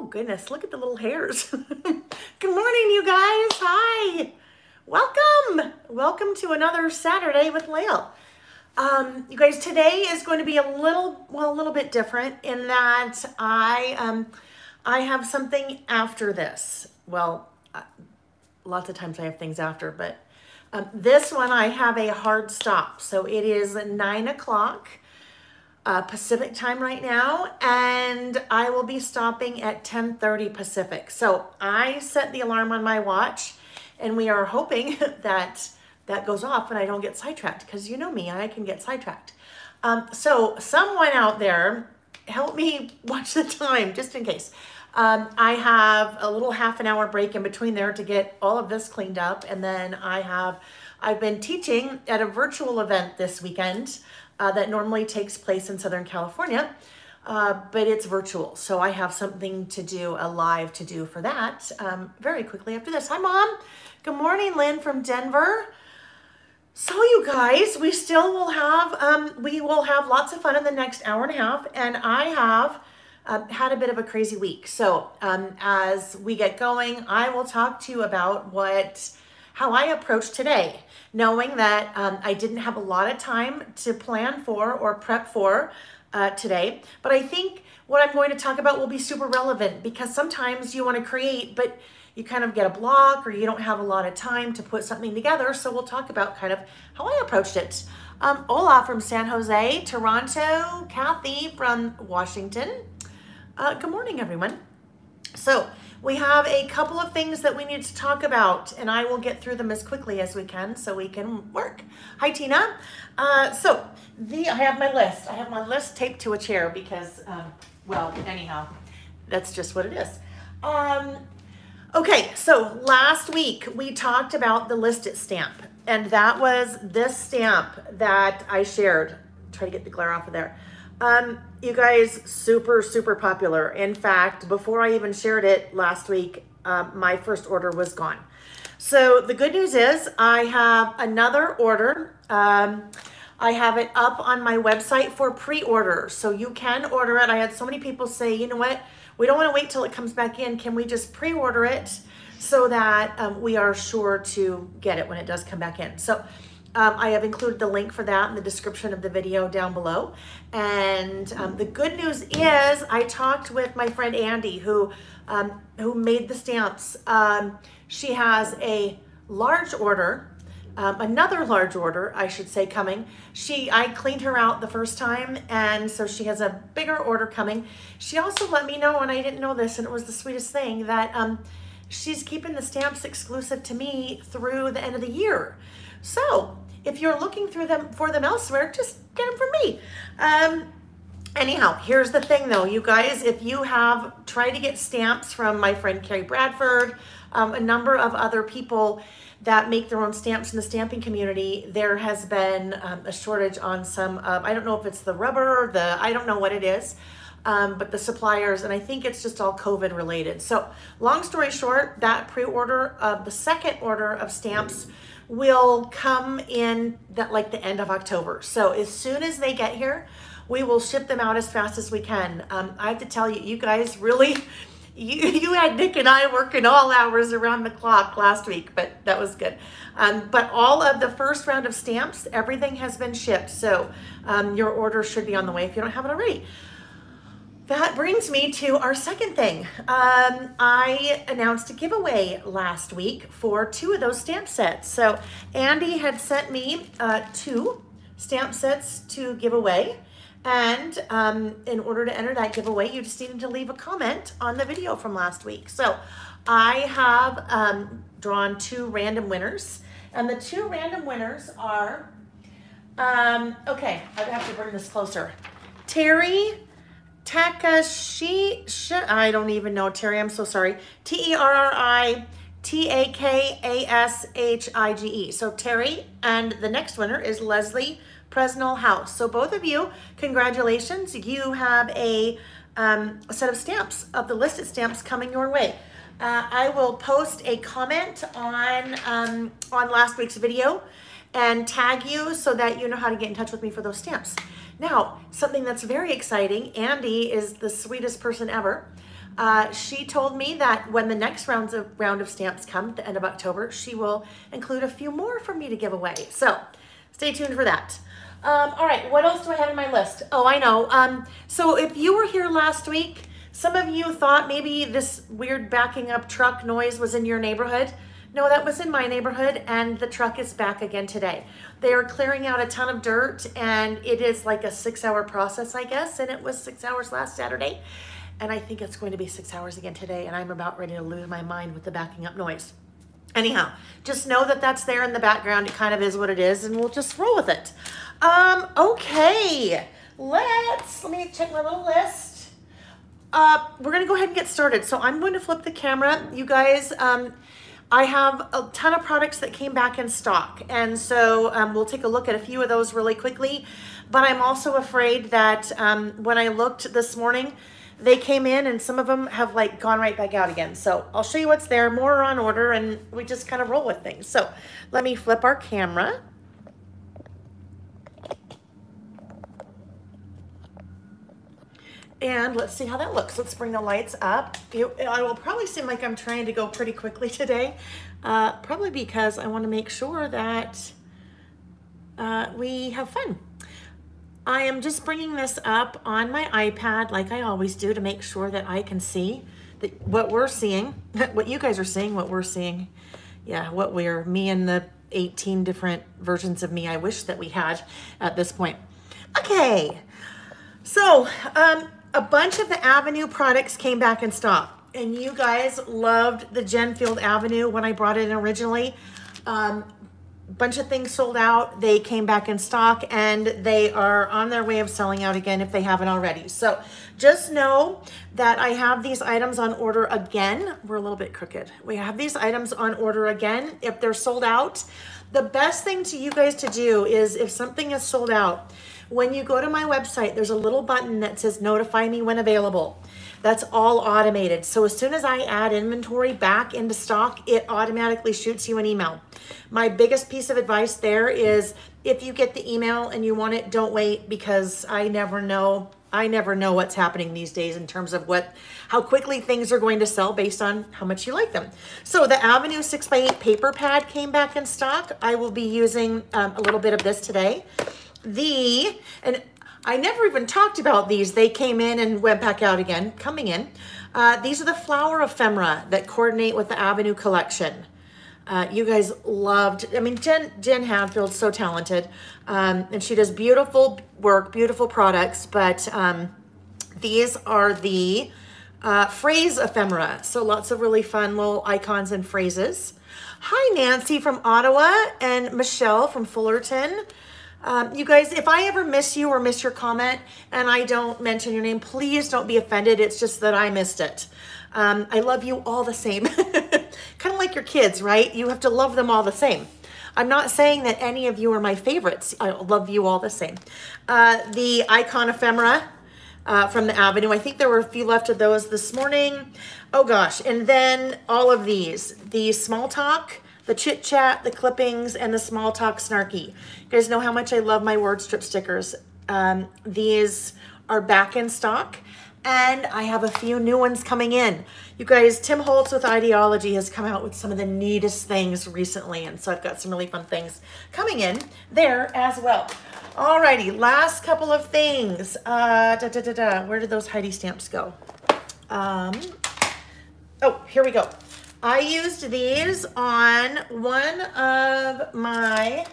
Oh goodness, look at the little hairs. Good morning, you guys. Hi. Welcome. Welcome to another Saturday with Layle. Um, you guys, today is going to be a little, well, a little bit different in that I, um, I have something after this. Well, uh, lots of times I have things after, but um, this one I have a hard stop. So it is nine o'clock uh, Pacific time right now, and I will be stopping at 10:30 Pacific. So I set the alarm on my watch, and we are hoping that that goes off and I don't get sidetracked because you know me, I can get sidetracked. Um, so someone out there, help me watch the time just in case. Um, I have a little half an hour break in between there to get all of this cleaned up. And then I have, I've been teaching at a virtual event this weekend uh, that normally takes place in Southern California. Uh, but it's virtual. So I have something to do, a live to do for that um, very quickly after this. Hi, Mom. Good morning, Lynn from Denver. So you guys, we still will have, um, we will have lots of fun in the next hour and a half. And I have uh, had a bit of a crazy week. So um, as we get going, I will talk to you about what, how I approached today, knowing that um, I didn't have a lot of time to plan for or prep for uh, today. But I think what I'm going to talk about will be super relevant because sometimes you want to create, but you kind of get a block or you don't have a lot of time to put something together. So we'll talk about kind of how I approached it. Um, Ola from San Jose, Toronto, Kathy from Washington. Uh, good morning, everyone. So we have a couple of things that we need to talk about, and I will get through them as quickly as we can so we can work. Hi, Tina. Uh, so the I have my list. I have my list taped to a chair because, um, well, anyhow, that's just what it is. Um, Okay, so last week we talked about the list it stamp, and that was this stamp that I shared. Try to get the glare off of there. Um, you guys, super, super popular. In fact, before I even shared it last week, um, my first order was gone. So the good news is I have another order. Um, I have it up on my website for pre-order. So you can order it. I had so many people say, you know what? We don't want to wait till it comes back in. Can we just pre-order it so that um, we are sure to get it when it does come back in? So um, I have included the link for that in the description of the video down below. And um, the good news is I talked with my friend Andy who, um, who made the stamps. Um, she has a large order um, another large order, I should say, coming. She, I cleaned her out the first time, and so she has a bigger order coming. She also let me know, and I didn't know this, and it was the sweetest thing, that um, she's keeping the stamps exclusive to me through the end of the year. So if you're looking through them for them elsewhere, just get them from me. Um, anyhow, here's the thing though, you guys, if you have tried to get stamps from my friend Kerri Bradford, um, a number of other people, that make their own stamps in the stamping community, there has been um, a shortage on some of, I don't know if it's the rubber, the, I don't know what it is, um, but the suppliers, and I think it's just all COVID related. So long story short, that pre-order of the second order of stamps will come in that like the end of October. So as soon as they get here, we will ship them out as fast as we can. Um, I have to tell you, you guys really you, you had Nick and I working all hours around the clock last week, but that was good. Um, but all of the first round of stamps, everything has been shipped. So um, your order should be on the way if you don't have it already. That brings me to our second thing. Um, I announced a giveaway last week for two of those stamp sets. So Andy had sent me uh, two stamp sets to give away. And um, in order to enter that giveaway, you just needed to leave a comment on the video from last week. So I have um, drawn two random winners. And the two random winners are, um, okay, I have to bring this closer. Terri Takashi, I don't even know, Terri, I'm so sorry. T-E-R-R-I T-A-K-A-S-H-I-G-E. So Terri, and the next winner is Leslie Presnell House. So both of you, congratulations. You have a, um, a set of stamps, of the listed stamps coming your way. Uh, I will post a comment on, um, on last week's video and tag you so that you know how to get in touch with me for those stamps. Now, something that's very exciting, Andy is the sweetest person ever. Uh, she told me that when the next rounds of, round of stamps come, at the end of October, she will include a few more for me to give away. So stay tuned for that. Um, all right, what else do I have in my list? Oh, I know. Um, so if you were here last week, some of you thought maybe this weird backing up truck noise was in your neighborhood. No, that was in my neighborhood and the truck is back again today. They are clearing out a ton of dirt and it is like a six hour process, I guess. And it was six hours last Saturday. And I think it's going to be six hours again today. And I'm about ready to lose my mind with the backing up noise. Anyhow, just know that that's there in the background. It kind of is what it is and we'll just roll with it. Um, okay, let's, let me check my little list. Uh, we're gonna go ahead and get started. So I'm going to flip the camera. You guys, um, I have a ton of products that came back in stock. And so um, we'll take a look at a few of those really quickly. But I'm also afraid that um, when I looked this morning, they came in and some of them have like gone right back out again. So I'll show you what's there, more are on order, and we just kind of roll with things. So let me flip our camera. And let's see how that looks. Let's bring the lights up. I will probably seem like I'm trying to go pretty quickly today, uh, probably because I want to make sure that uh, we have fun. I am just bringing this up on my iPad like I always do to make sure that I can see that what we're seeing, what you guys are seeing, what we're seeing. Yeah, what we're, me and the 18 different versions of me I wish that we had at this point. Okay, so um, a bunch of the Avenue products came back in stock. And you guys loved the Jen Hadfield Avenue when I brought it in originally. Um, bunch of things sold out. They came back in stock and they are on their way of selling out again if they haven't already. So just know that I have these items on order again. We're a little bit crooked. We have these items on order again. If they're sold out, the best thing to you guys to do is if something is sold out, when you go to my website, there's a little button that says notify me when available. That's all automated. So as soon as I add inventory back into stock, it automatically shoots you an email. My biggest piece of advice there is if you get the email and you want it, don't wait because I never know I never know what's happening these days in terms of what, how quickly things are going to sell based on how much you like them. So the Avenue 6x8 paper pad came back in stock. I will be using um, a little bit of this today the, and I never even talked about these. They came in and went back out again, coming in. Uh, these are the flower ephemera that coordinate with the Avenue collection. Uh, you guys loved, I mean, Jen, Jen Hadfield's so talented. Um, and she does beautiful work, beautiful products, but um, these are the uh, phrase ephemera. So lots of really fun little icons and phrases. Hi, Nancy from Ottawa and Michelle from Fullerton. Um, you guys, if I ever miss you or miss your comment and I don't mention your name, please don't be offended. It's just that I missed it. Um, I love you all the same. kind of like your kids, right? You have to love them all the same. I'm not saying that any of you are my favorites. I love you all the same. Uh, the icon ephemera uh, from the Avenue. I think there were a few left of those this morning. Oh gosh. And then all of these. The small talk the chit chat, the clippings, and the small talk snarky. You guys know how much I love my word strip stickers. Um, these are back in stock and I have a few new ones coming in. You guys, Tim Holtz with Idea-ology has come out with some of the neatest things recently, and so I've got some really fun things coming in there as well. Alrighty, last couple of things. Uh, da, da, da, da. Where did those Heidi stamps go? Um, oh, here we go. I used these on one of my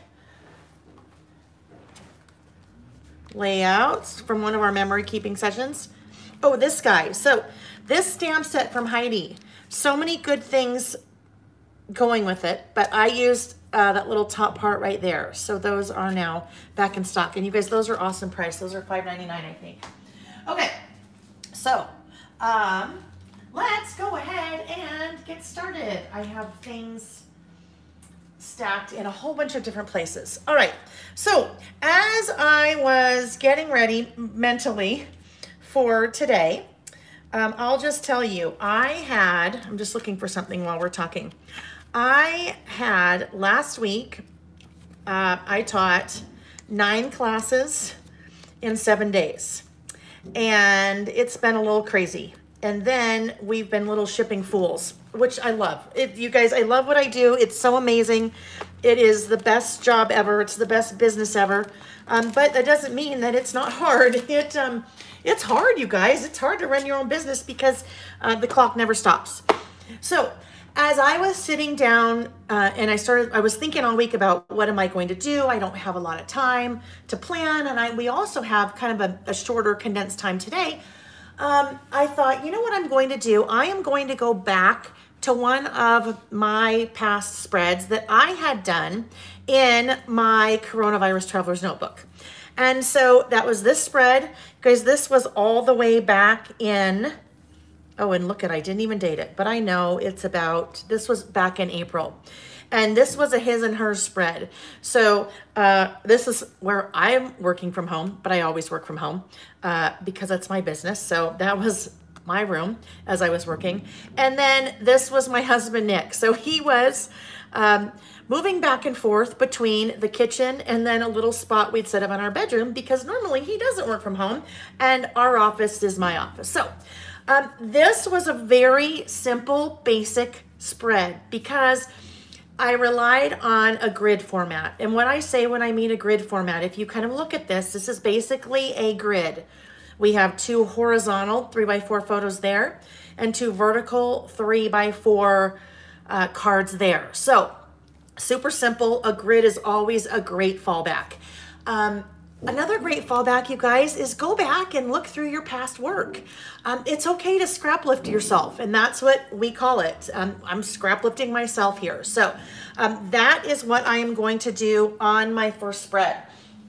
layouts from one of our memory keeping sessions. Oh, this guy. So this stamp set from Heidi. So many good things going with it, but I used uh, that little top part right there. So those are now back in stock. And you guys, those are awesome price. Those are $5.99, I think. Okay, so um, let's go ahead and get started. I have things stacked in a whole bunch of different places. All right, so as I was getting ready mentally for today, um, I'll just tell you, I had, I'm just looking for something while we're talking. I had last week, uh, I taught nine classes in seven days. And it's been a little crazy. And then we've been little shipping fools, which I love. It, you guys, I love what I do. It's so amazing. It is the best job ever. It's the best business ever. Um, but that doesn't mean that it's not hard. It um, It's hard, you guys. It's hard to run your own business because uh, the clock never stops. So as I was sitting down uh, and I started, I was thinking all week about what am I going to do? I don't have a lot of time to plan. And I, we also have kind of a, a shorter condensed time today. Um, I thought, you know what I'm going to do? I am going to go back to one of my past spreads that I had done in my coronavirus traveler's notebook. And so that was this spread because this was all the way back in Oh, and look at, I didn't even date it, but I know it's about, this was back in April. And this was a his and hers spread. So uh, this is where I'm working from home, but I always work from home uh, because that's my business. So that was my room as I was working. And then this was my husband, Nick. So he was um, moving back and forth between the kitchen and then a little spot we'd set up in our bedroom because normally he doesn't work from home and our office is my office. So um, this was a very simple, basic spread because I relied on a grid format. And what I say when I mean a grid format, if you kind of look at this, this is basically a grid. We have two horizontal three by four photos there and two vertical three by four uh, cards there. So super simple. A grid is always a great fallback. Um, Another great fallback, you guys, is go back and look through your past work. Um, it's okay to scrap lift yourself, and that's what we call it. Um, I'm scrap lifting myself here. So um, that is what I am going to do on my first spread.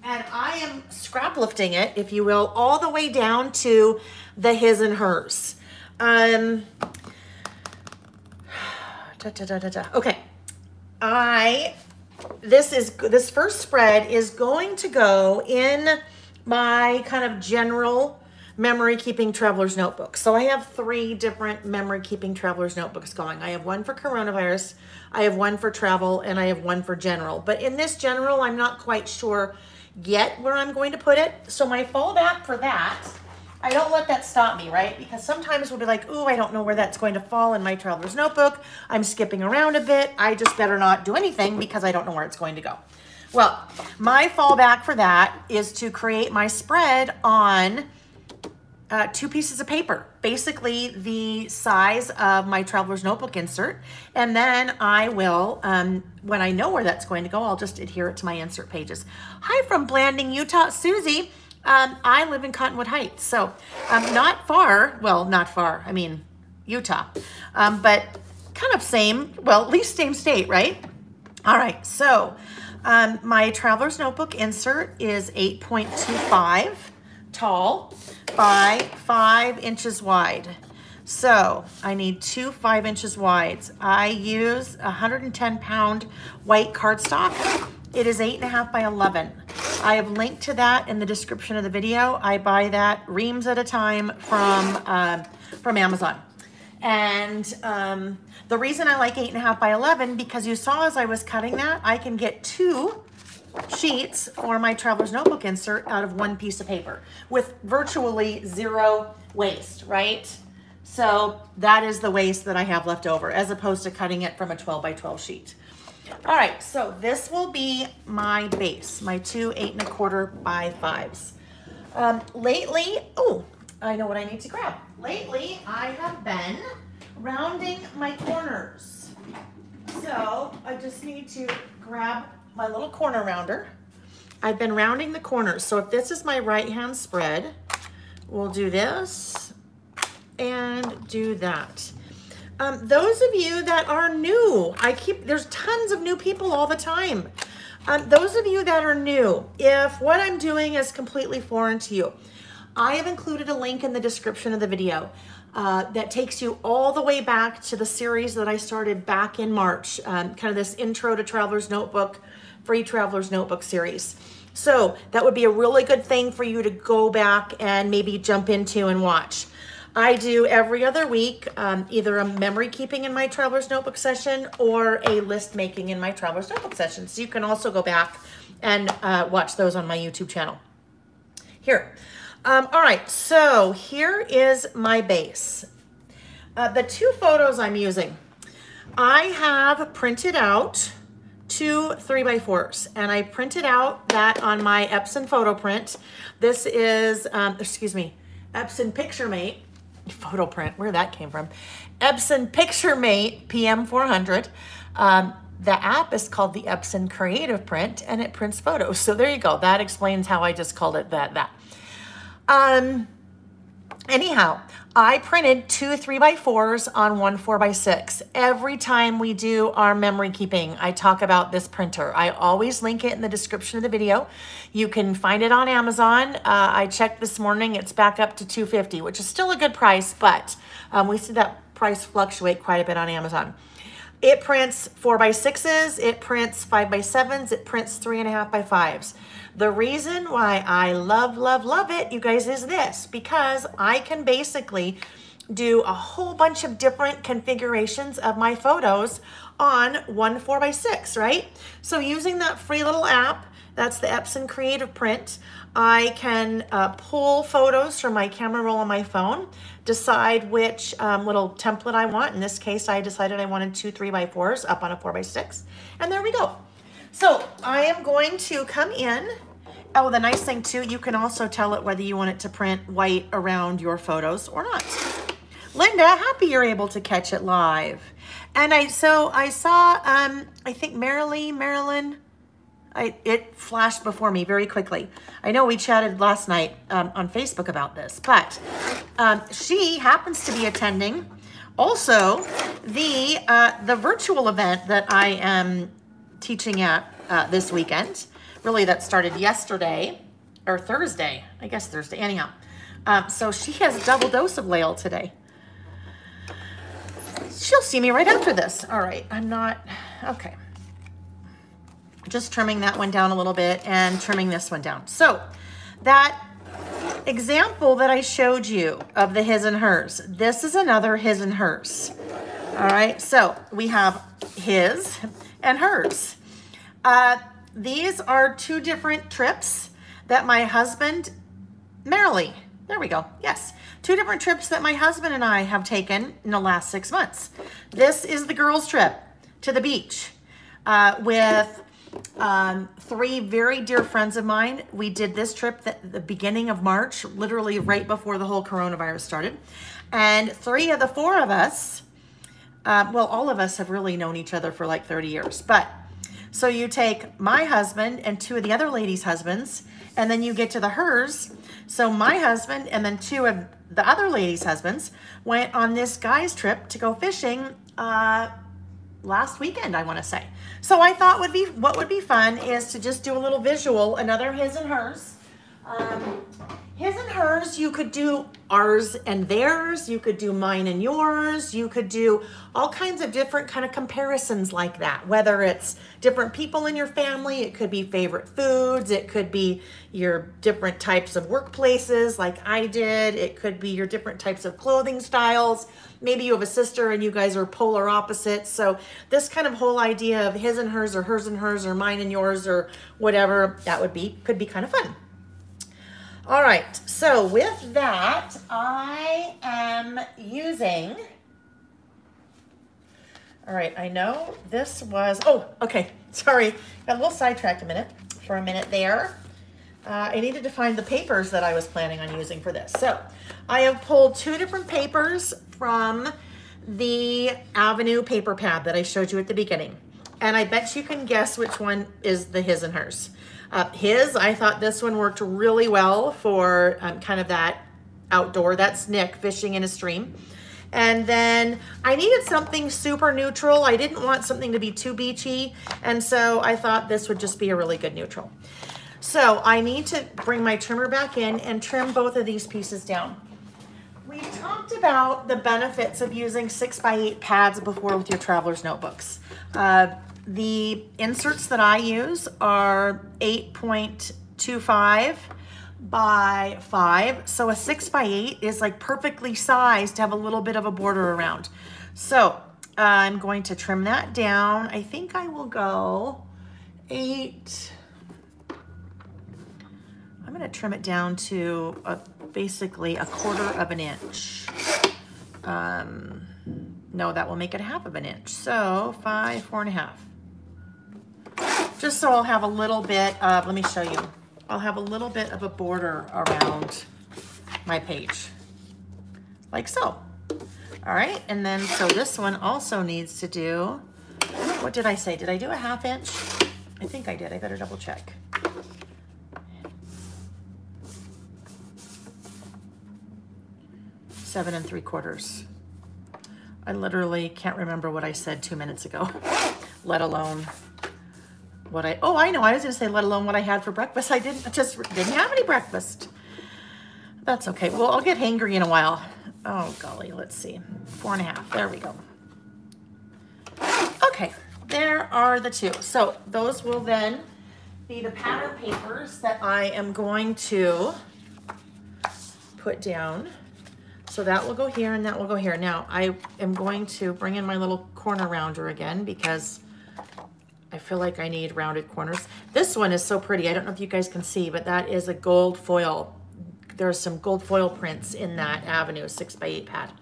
And I am scrap lifting it, if you will, all the way down to the his and hers. Um, da, da, da, okay. I this is this first spread is going to go in my kind of general memory keeping traveler's notebook. So I have three different memory keeping traveler's notebooks going. I have one for coronavirus, I have one for travel, and I have one for general. But in this general, I'm not quite sure yet where I'm going to put it. So my fallback for that I don't let that stop me, right? Because sometimes we'll be like, ooh, I don't know where that's going to fall in my traveler's notebook. I'm skipping around a bit. I just better not do anything because I don't know where it's going to go. Well, my fallback for that is to create my spread on uh, two pieces of paper, basically the size of my traveler's notebook insert. And then I will, um, when I know where that's going to go, I'll just adhere it to my insert pages. Hi from Blanding, Utah, Susie. Um, I live in Cottonwood Heights, so um, not far. Well, not far. I mean, Utah, um, but kind of same. Well, at least same state, right? All right. So um, my traveler's notebook insert is 8.25 tall by five inches wide. So I need two five inches wides. I use 110 pound white cardstock. It is eight and a half by 11. I have linked to that in the description of the video. I buy that reams at a time from, uh, from Amazon. And um, the reason I like eight and a half by 11, because you saw as I was cutting that, I can get two sheets for my traveler's notebook insert out of one piece of paper with virtually zero waste, right? So that is the waste that I have left over as opposed to cutting it from a 12 by 12 sheet. All right, so this will be my base, my two eight and a quarter by fives. Um, lately, oh, I know what I need to grab. Lately, I have been rounding my corners. So I just need to grab my little corner rounder. I've been rounding the corners. So if this is my right-hand spread, we'll do this and do that. Um, those of you that are new, I keep, there's tons of new people all the time. Um, those of you that are new, if what I'm doing is completely foreign to you, I have included a link in the description of the video uh, that takes you all the way back to the series that I started back in March, um, kind of this intro to Traveler's Notebook, free Traveler's Notebook series. So that would be a really good thing for you to go back and maybe jump into and watch. I do every other week, um, either a memory keeping in my Traveler's Notebook session or a list making in my Traveler's Notebook session. So you can also go back and uh, watch those on my YouTube channel. Here. Um, all right, so here is my base. Uh, the two photos I'm using, I have printed out two three by fours and I printed out that on my Epson photo print. This is, um, excuse me, Epson PictureMate photo print, where that came from. Epson PictureMate PM400. Um, the app is called the Epson Creative Print and it prints photos. So there you go. That explains how I just called it that. that. Um, anyhow, I printed two three by fours on one four by six. Every time we do our memory keeping, I talk about this printer. I always link it in the description of the video. You can find it on Amazon. Uh, I checked this morning, it's back up to 250 which is still a good price, but um, we see that price fluctuate quite a bit on Amazon. It prints four by sixes, it prints five by sevens, it prints three and a half by fives. The reason why I love, love, love it, you guys, is this, because I can basically do a whole bunch of different configurations of my photos on one four by six, right? So using that free little app, that's the Epson Creative Print, I can uh, pull photos from my camera roll on my phone, decide which um, little template I want. In this case, I decided I wanted two three by fours up on a four by six, and there we go. So I am going to come in Oh, the nice thing too, you can also tell it whether you want it to print white around your photos or not. Linda, happy you're able to catch it live. And I so I saw, um, I think Marilee, Marilyn, I, it flashed before me very quickly. I know we chatted last night um, on Facebook about this, but um, she happens to be attending also the uh, the virtual event that I am teaching at uh, this weekend really that started yesterday or Thursday, I guess Thursday, anyhow. Um, so she has a double dose of Layle today. She'll see me right after this. All right, I'm not, okay. Just trimming that one down a little bit and trimming this one down. So that example that I showed you of the his and hers, this is another his and hers. All right, so we have his and hers. Uh, these are two different trips that my husband, Marilee, there we go, yes. Two different trips that my husband and I have taken in the last six months. This is the girls' trip to the beach uh, with um, three very dear friends of mine. We did this trip at the beginning of March, literally right before the whole coronavirus started. And three of the four of us, uh, well, all of us have really known each other for like 30 years, but so you take my husband and two of the other ladies' husbands, and then you get to the hers. So my husband and then two of the other ladies' husbands went on this guy's trip to go fishing uh, last weekend, I want to say. So I thought would be what would be fun is to just do a little visual, another his and hers. Um, his and hers, you could do ours and theirs, you could do mine and yours, you could do all kinds of different kind of comparisons like that, whether it's different people in your family, it could be favorite foods, it could be your different types of workplaces like I did, it could be your different types of clothing styles. Maybe you have a sister and you guys are polar opposites. So this kind of whole idea of his and hers or hers and hers or mine and yours or whatever, that would be, could be kind of fun. All right, so with that, I am using, all right, I know this was, oh, okay, sorry, got a little sidetracked a minute, for a minute there. Uh, I needed to find the papers that I was planning on using for this. So I have pulled two different papers from the Avenue paper pad that I showed you at the beginning. And I bet you can guess which one is the his and hers. Uh, his, I thought this one worked really well for um, kind of that outdoor. That's Nick fishing in a stream. And then I needed something super neutral. I didn't want something to be too beachy. And so I thought this would just be a really good neutral. So I need to bring my trimmer back in and trim both of these pieces down. We talked about the benefits of using six by eight pads before with your traveler's notebooks. Uh, the inserts that I use are 8.25 by 5. So a 6 by 8 is like perfectly sized to have a little bit of a border around. So uh, I'm going to trim that down. I think I will go 8... I'm gonna trim it down to a, basically a quarter of an inch. Um, no, that will make it a half of an inch. So five, four and a half. Just so I'll have a little bit of, let me show you. I'll have a little bit of a border around my page, like so. All right, and then so this one also needs to do, what did I say? Did I do a half inch? I think I did, I better double check. Seven and three quarters. I literally can't remember what I said two minutes ago, let alone what I, oh, I know, I was gonna say let alone what I had for breakfast. I didn't, just didn't have any breakfast. That's okay. Well, I'll get hangry in a while. Oh, golly, let's see. Four and a half. There we go. Okay, there are the two. So those will then be the pattern papers that I am going to put down. So that will go here and that will go here. Now, I am going to bring in my little corner rounder again because I feel like I need rounded corners. This one is so pretty. I don't know if you guys can see, but that is a gold foil there's some gold foil prints in that Avenue 6 by 8 pad.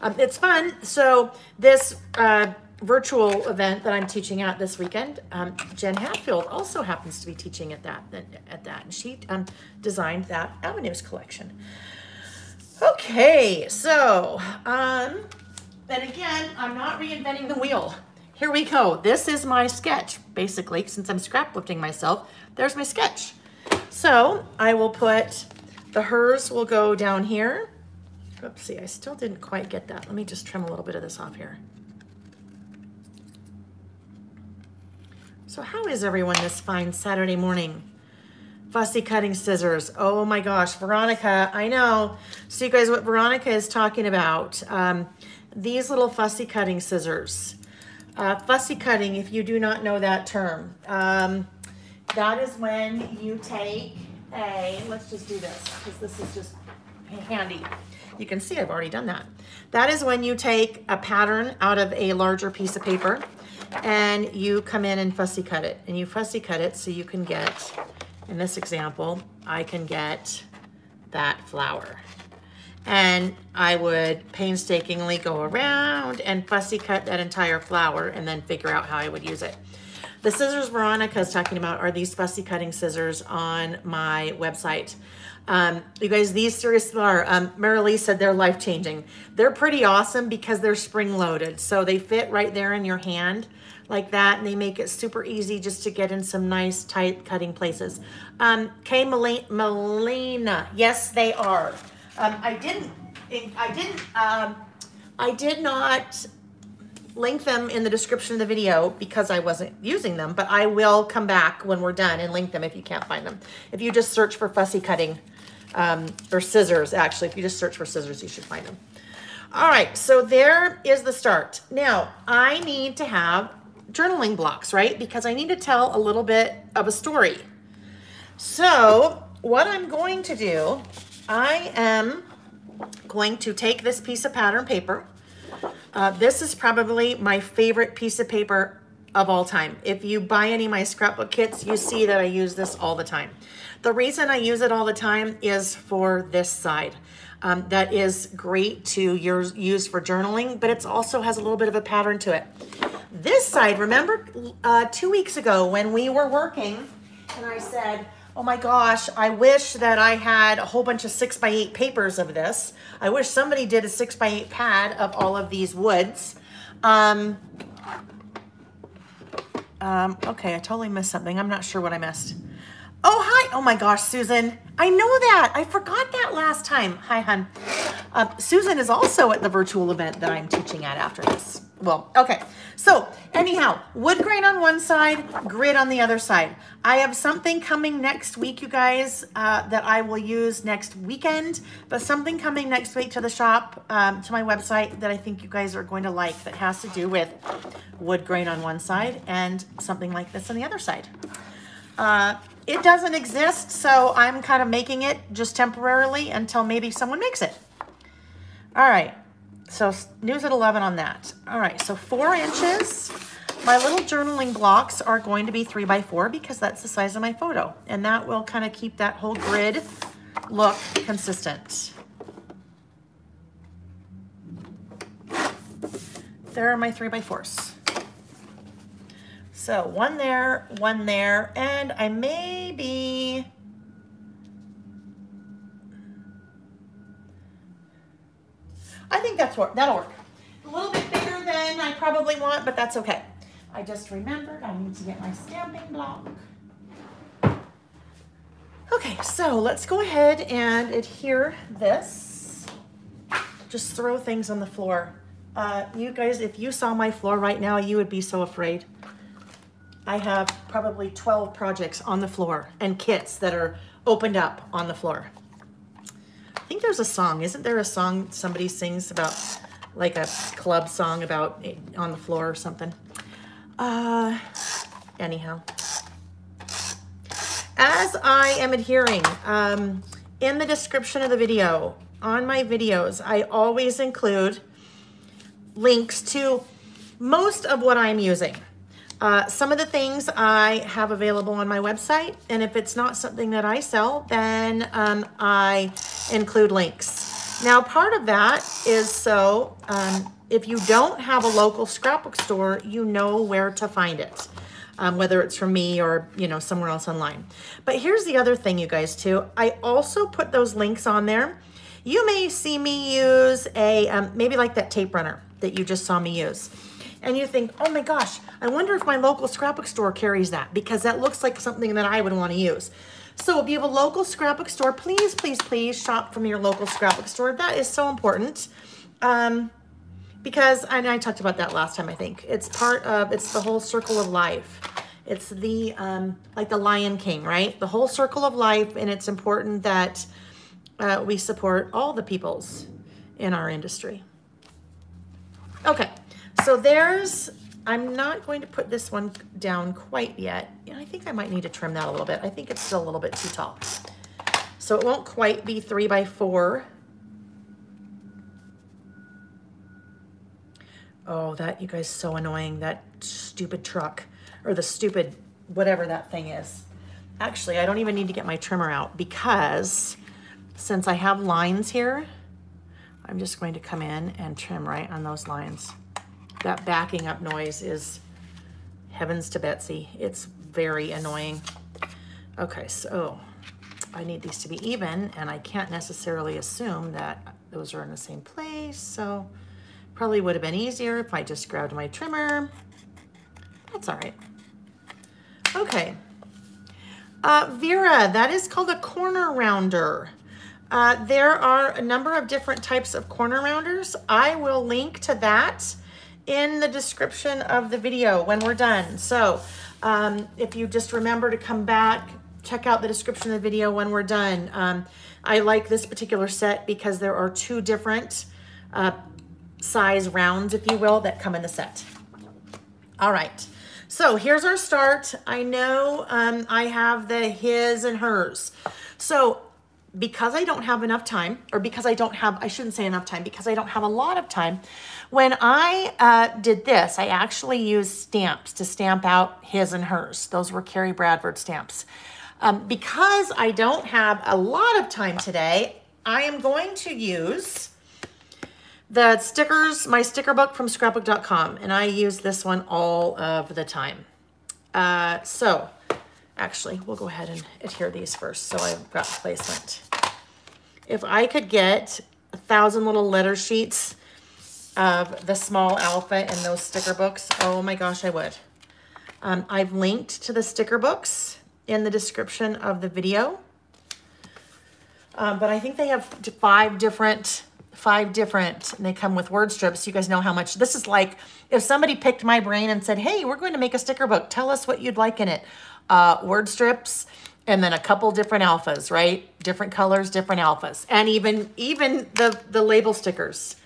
Um, it's fun. So this uh, virtual event that I'm teaching at this weekend, um, Jen Hadfield also happens to be teaching at that, at that and she um, designed that Avenues collection. Okay, so, um, then again, I'm not reinventing the wheel. Here we go. This is my sketch, basically, since I'm scraplifting myself. There's my sketch. So I will put the hers will go down here. Oopsie, I still didn't quite get that. Let me just trim a little bit of this off here. So how is everyone this fine Saturday morning? Fussy cutting scissors. Oh my gosh, Veronica, I know. So you guys, what Veronica is talking about, um, these little fussy cutting scissors. Uh, fussy cutting, if you do not know that term, um, that is when you take a, let's just do this because this is just handy. You can see I've already done that. That is when you take a pattern out of a larger piece of paper and you come in and fussy cut it. And you fussy cut it so you can get, in this example, I can get that flower. And I would painstakingly go around and fussy cut that entire flower and then figure out how I would use it. The scissors Veronica is talking about are these fussy cutting scissors on my website. Um, you guys, these seriously are, um, Marilee said they're life-changing. They're pretty awesome because they're spring-loaded. So they fit right there in your hand like that, and they make it super easy just to get in some nice, tight cutting places. Um, Kay Melina, yes, they are. Um, I didn't, I didn't, um, I did not link them in the description of the video because I wasn't using them, but I will come back when we're done and link them if you can't find them. If you just search for fussy cutting, um, or scissors, actually, if you just search for scissors, you should find them. All right, so there is the start. Now, I need to have journaling blocks, right? Because I need to tell a little bit of a story. So what I'm going to do, I am going to take this piece of pattern paper uh, this is probably my favorite piece of paper of all time. If you buy any of my scrapbook kits, you see that I use this all the time. The reason I use it all the time is for this side. Um, that is great to use, for journaling, but it also has a little bit of a pattern to it. This side, remember uh, two weeks ago when we were working and I said, oh my gosh, I wish that I had a whole bunch of six by eight papers of this. I wish somebody did a six by eight pad of all of these woods. Um, um, okay, I totally missed something. I'm not sure what I missed. Oh, hi. Oh my gosh, Susan. I know that. I forgot that last time. Hi, hon. Uh, Susan is also at the virtual event that I'm teaching at after this. Well, okay. So anyhow, wood grain on one side, grid on the other side. I have something coming next week, you guys, uh, that I will use next weekend, but something coming next week to the shop, um, to my website that I think you guys are going to like that has to do with wood grain on one side and something like this on the other side. Uh, it doesn't exist, so I'm kind of making it just temporarily until maybe someone makes it. All right, so news at 11 on that. All right, so four inches my little journaling blocks are going to be three by four because that's the size of my photo. And that will kind of keep that whole grid look consistent. There are my three by fours. So one there, one there, and I may be, I think that's work. That'll work. A little bit bigger than I probably want, but that's okay. I just remembered I need to get my stamping block. Okay, so let's go ahead and adhere this. Just throw things on the floor. Uh, you guys, if you saw my floor right now, you would be so afraid. I have probably 12 projects on the floor and kits that are opened up on the floor. Think there's a song. Isn't there a song somebody sings about, like a club song about on the floor or something? Uh, anyhow. As I am adhering, um, in the description of the video, on my videos, I always include links to most of what I'm using. Uh, some of the things I have available on my website, and if it's not something that I sell, then um, I include links. Now, part of that is so um, if you don't have a local scrapbook store, you know where to find it, um, whether it's from me or you know somewhere else online. But here's the other thing, you guys, too. I also put those links on there. You may see me use a um, maybe like that tape runner that you just saw me use and you think, oh my gosh, I wonder if my local scrapbook store carries that because that looks like something that I would want to use. So if you have a local scrapbook store, please, please, please shop from your local scrapbook store. That is so important. Um, because, and I talked about that last time, I think. It's part of, it's the whole circle of life. It's the, um, like the Lion King, right? The whole circle of life, and it's important that uh, we support all the peoples in our industry. Okay, so there's, I'm not going to put this one down quite yet. I think I might need to trim that a little bit. I think it's still a little bit too tall. So it won't quite be three by four. Oh, that, you guys, so annoying. That stupid truck or the stupid whatever that thing is. Actually, I don't even need to get my trimmer out because since I have lines here, I'm just going to come in and trim right on those lines that backing up noise is heavens to Betsy. It's very annoying. Okay, so I need these to be even and I can't necessarily assume that those are in the same place. So probably would have been easier if I just grabbed my trimmer. That's all right. Okay. Uh, Vera, that is called a corner rounder. Uh, there are a number of different types of corner rounders. I will link to that in the description of the video when we're done. So um, if you just remember to come back, check out the description of the video when we're done. Um, I like this particular set because there are two different uh, size rounds, if you will, that come in the set. All right, so here's our start. I know um, I have the his and hers. So because I don't have enough time, or because I don't have, I shouldn't say enough time, because I don't have a lot of time, when I uh, did this, I actually used stamps to stamp out his and hers. Those were Kerri Bradford stamps. Um, because I don't have a lot of time today, I am going to use the stickers, my sticker book from scrapbook.com, and I use this one all of the time. Uh, so, actually, we'll go ahead and adhere these first so I've got placement. If I could get a thousand little letter sheets of the small alpha in those sticker books, oh my gosh, I would. Um, I've linked to the sticker books in the description of the video. Um, but I think they have five different, five different, and they come with word strips. You guys know how much, this is like, if somebody picked my brain and said, hey, we're going to make a sticker book. Tell us what you'd like in it. Uh, word strips, and then a couple different alphas, right? Different colors, different alphas. And even, even the, the label stickers.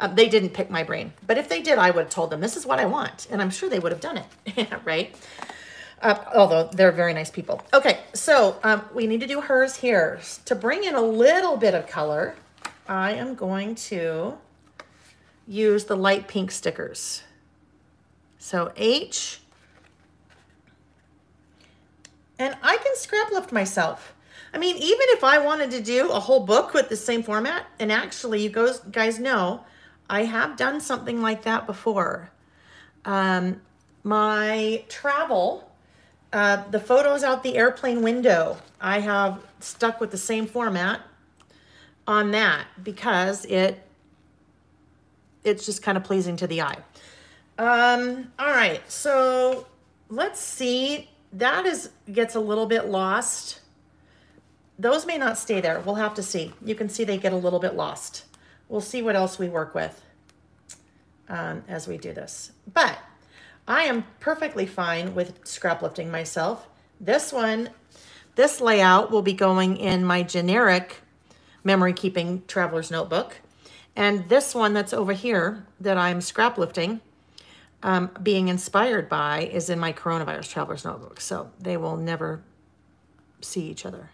Um, they didn't pick my brain. But if they did, I would have told them, this is what I want. And I'm sure they would have done it, right? Uh, although they're very nice people. Okay, so um, we need to do hers here. To bring in a little bit of color, I am going to use the light pink stickers. So H. And I can scrap lift myself. I mean, even if I wanted to do a whole book with the same format, and actually you guys, guys know, I have done something like that before. Um, my travel, uh, the photos out the airplane window, I have stuck with the same format on that because it it's just kind of pleasing to the eye. Um, all right, so let's see. That is gets a little bit lost. Those may not stay there. We'll have to see. You can see they get a little bit lost. We'll see what else we work with um, as we do this. But I am perfectly fine with scrap lifting myself. This one, this layout will be going in my generic memory keeping traveler's notebook. And this one that's over here that I'm scrap lifting, um, being inspired by, is in my coronavirus traveler's notebook. So they will never see each other.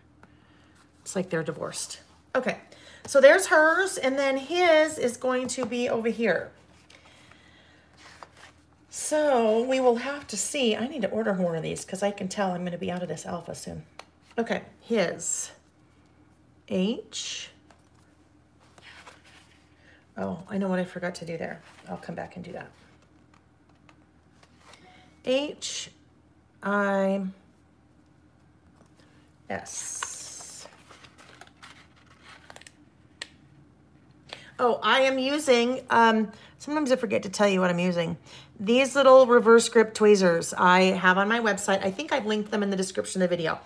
It's like they're divorced. Okay, so there's hers, and then his is going to be over here. So we will have to see. I need to order more of these because I can tell I'm going to be out of this alpha soon. Okay, his. H. Oh, I know what I forgot to do there. I'll come back and do that. H, I, S. Oh, I am using, um, sometimes I forget to tell you what I'm using. These little reverse grip tweezers I have on my website. I think I've linked them in the description of the video.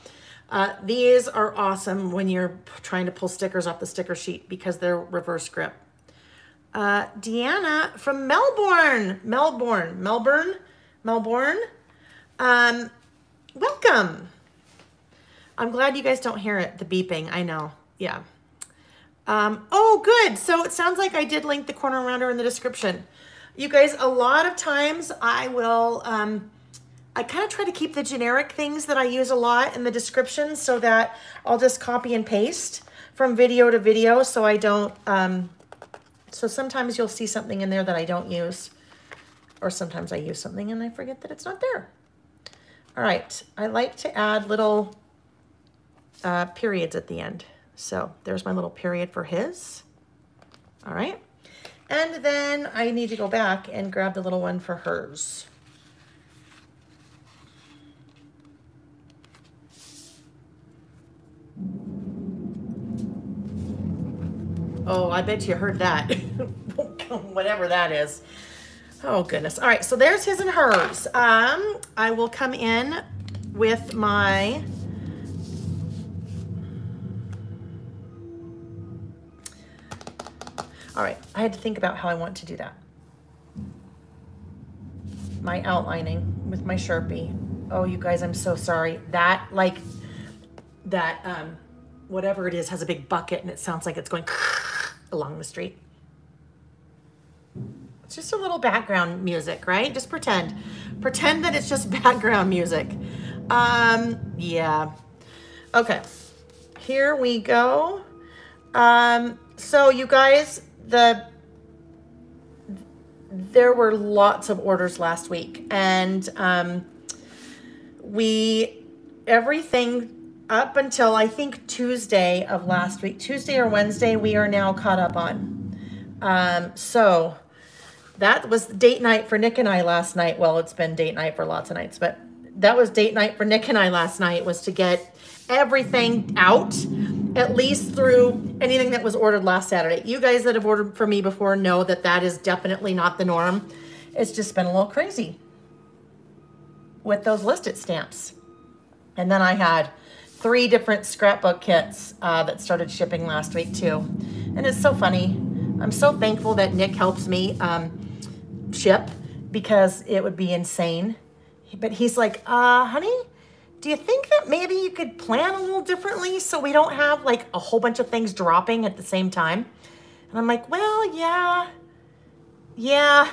Uh, these are awesome when you're trying to pull stickers off the sticker sheet because they're reverse grip. Uh, Deanna from Melbourne, Melbourne, Melbourne, Melbourne. Um, welcome. I'm glad you guys don't hear it, the beeping. I know. Yeah. Um, oh, good. So it sounds like I did link the corner rounder in the description. You guys, a lot of times I will, um, I kind of try to keep the generic things that I use a lot in the description so that I'll just copy and paste from video to video so I don't, um, so sometimes you'll see something in there that I don't use or sometimes I use something and I forget that it's not there. All right, I like to add little uh, periods at the end. So there's my little period for his. All right. And then I need to go back and grab the little one for hers. Oh, I bet you heard that. Whatever that is. Oh, goodness. All right, so there's his and hers. Um, I will come in with my... I had to think about how I want to do that. My outlining with my Sharpie. Oh, you guys, I'm so sorry. That, like, that, um, whatever it is, has a big bucket and it sounds like it's going along the street. It's just a little background music, right? Just pretend. Pretend that it's just background music. Um, yeah. Okay. Here we go. Um, so you guys, the there were lots of orders last week and um, we everything up until I think Tuesday of last week, Tuesday or Wednesday, we are now caught up on. Um, so that was date night for Nick and I last night. Well, it's been date night for lots of nights, but that was date night for Nick and I last night was to get everything out, at least through anything that was ordered last Saturday. You guys that have ordered for me before know that that is definitely not the norm. It's just been a little crazy with those List It stamps. And then I had three different scrapbook kits uh, that started shipping last week too. And it's so funny. I'm so thankful that Nick helps me um, ship because it would be insane. But he's like, uh, honey, do you think that maybe you could plan a little differently so we don't have like a whole bunch of things dropping at the same time? And I'm like, well, yeah, yeah,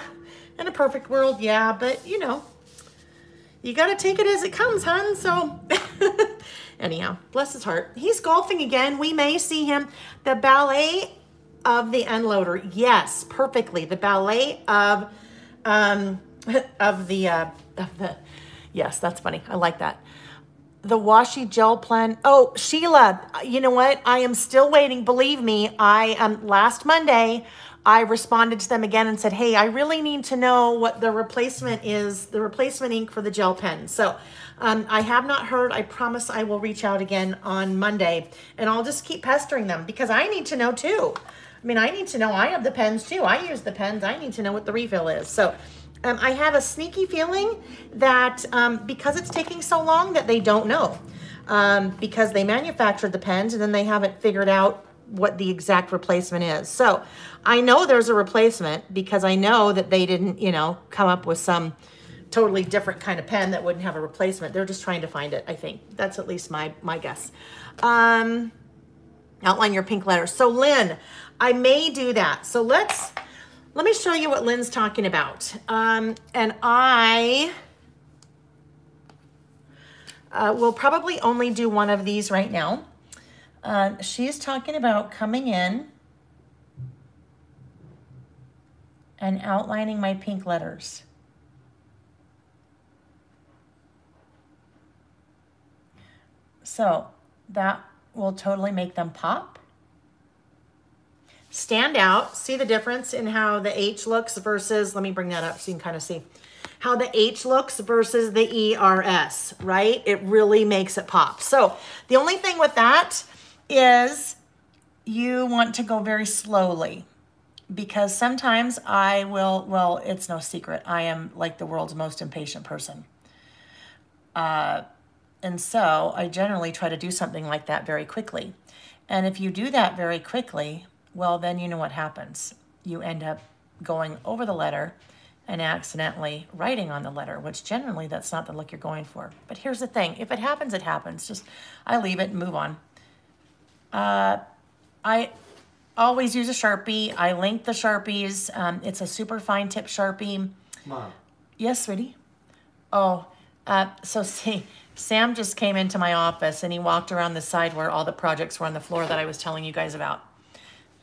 in a perfect world, yeah, but you know, you got to take it as it comes, hun. So anyhow, bless his heart. He's golfing again. We may see him. The ballet of the unloader. Yes, perfectly. The ballet of um, of the, uh, of the, yes, that's funny. I like that. The washi gel plan. Oh, Sheila, you know what? I am still waiting. Believe me, I, um, last Monday, I responded to them again and said, hey, I really need to know what the replacement is, the replacement ink for the gel pen. So um, I have not heard. I promise I will reach out again on Monday and I'll just keep pestering them because I need to know too. I mean, I need to know. I have the pens too. I use the pens. I need to know what the refill is. So um, I have a sneaky feeling that um, because it's taking so long that they don't know um, because they manufactured the pens and then they haven't figured out what the exact replacement is. So I know there's a replacement because I know that they didn't, you know, come up with some totally different kind of pen that wouldn't have a replacement. They're just trying to find it, I think. That's at least my, my guess. Um, outline your pink letters. So Lynn, I may do that. So let's, let me show you what Lynn's talking about. Um, and I uh, will probably only do one of these right now. Uh, she's talking about coming in and outlining my pink letters. So that will totally make them pop. Stand out. See the difference in how the H looks versus, let me bring that up so you can kind of see how the H looks versus the ERS, right? It really makes it pop. So the only thing with that is you want to go very slowly because sometimes I will, well, it's no secret. I am like the world's most impatient person. Uh, and so I generally try to do something like that very quickly. And if you do that very quickly, well, then you know what happens. You end up going over the letter and accidentally writing on the letter, which generally that's not the look you're going for. But here's the thing. If it happens, it happens. Just, I leave it and move on. Uh, I always use a Sharpie. I link the Sharpies. Um, it's a super fine tip Sharpie. Mom. Yes, sweetie? Oh, uh, so see, Sam just came into my office and he walked around the side where all the projects were on the floor that I was telling you guys about.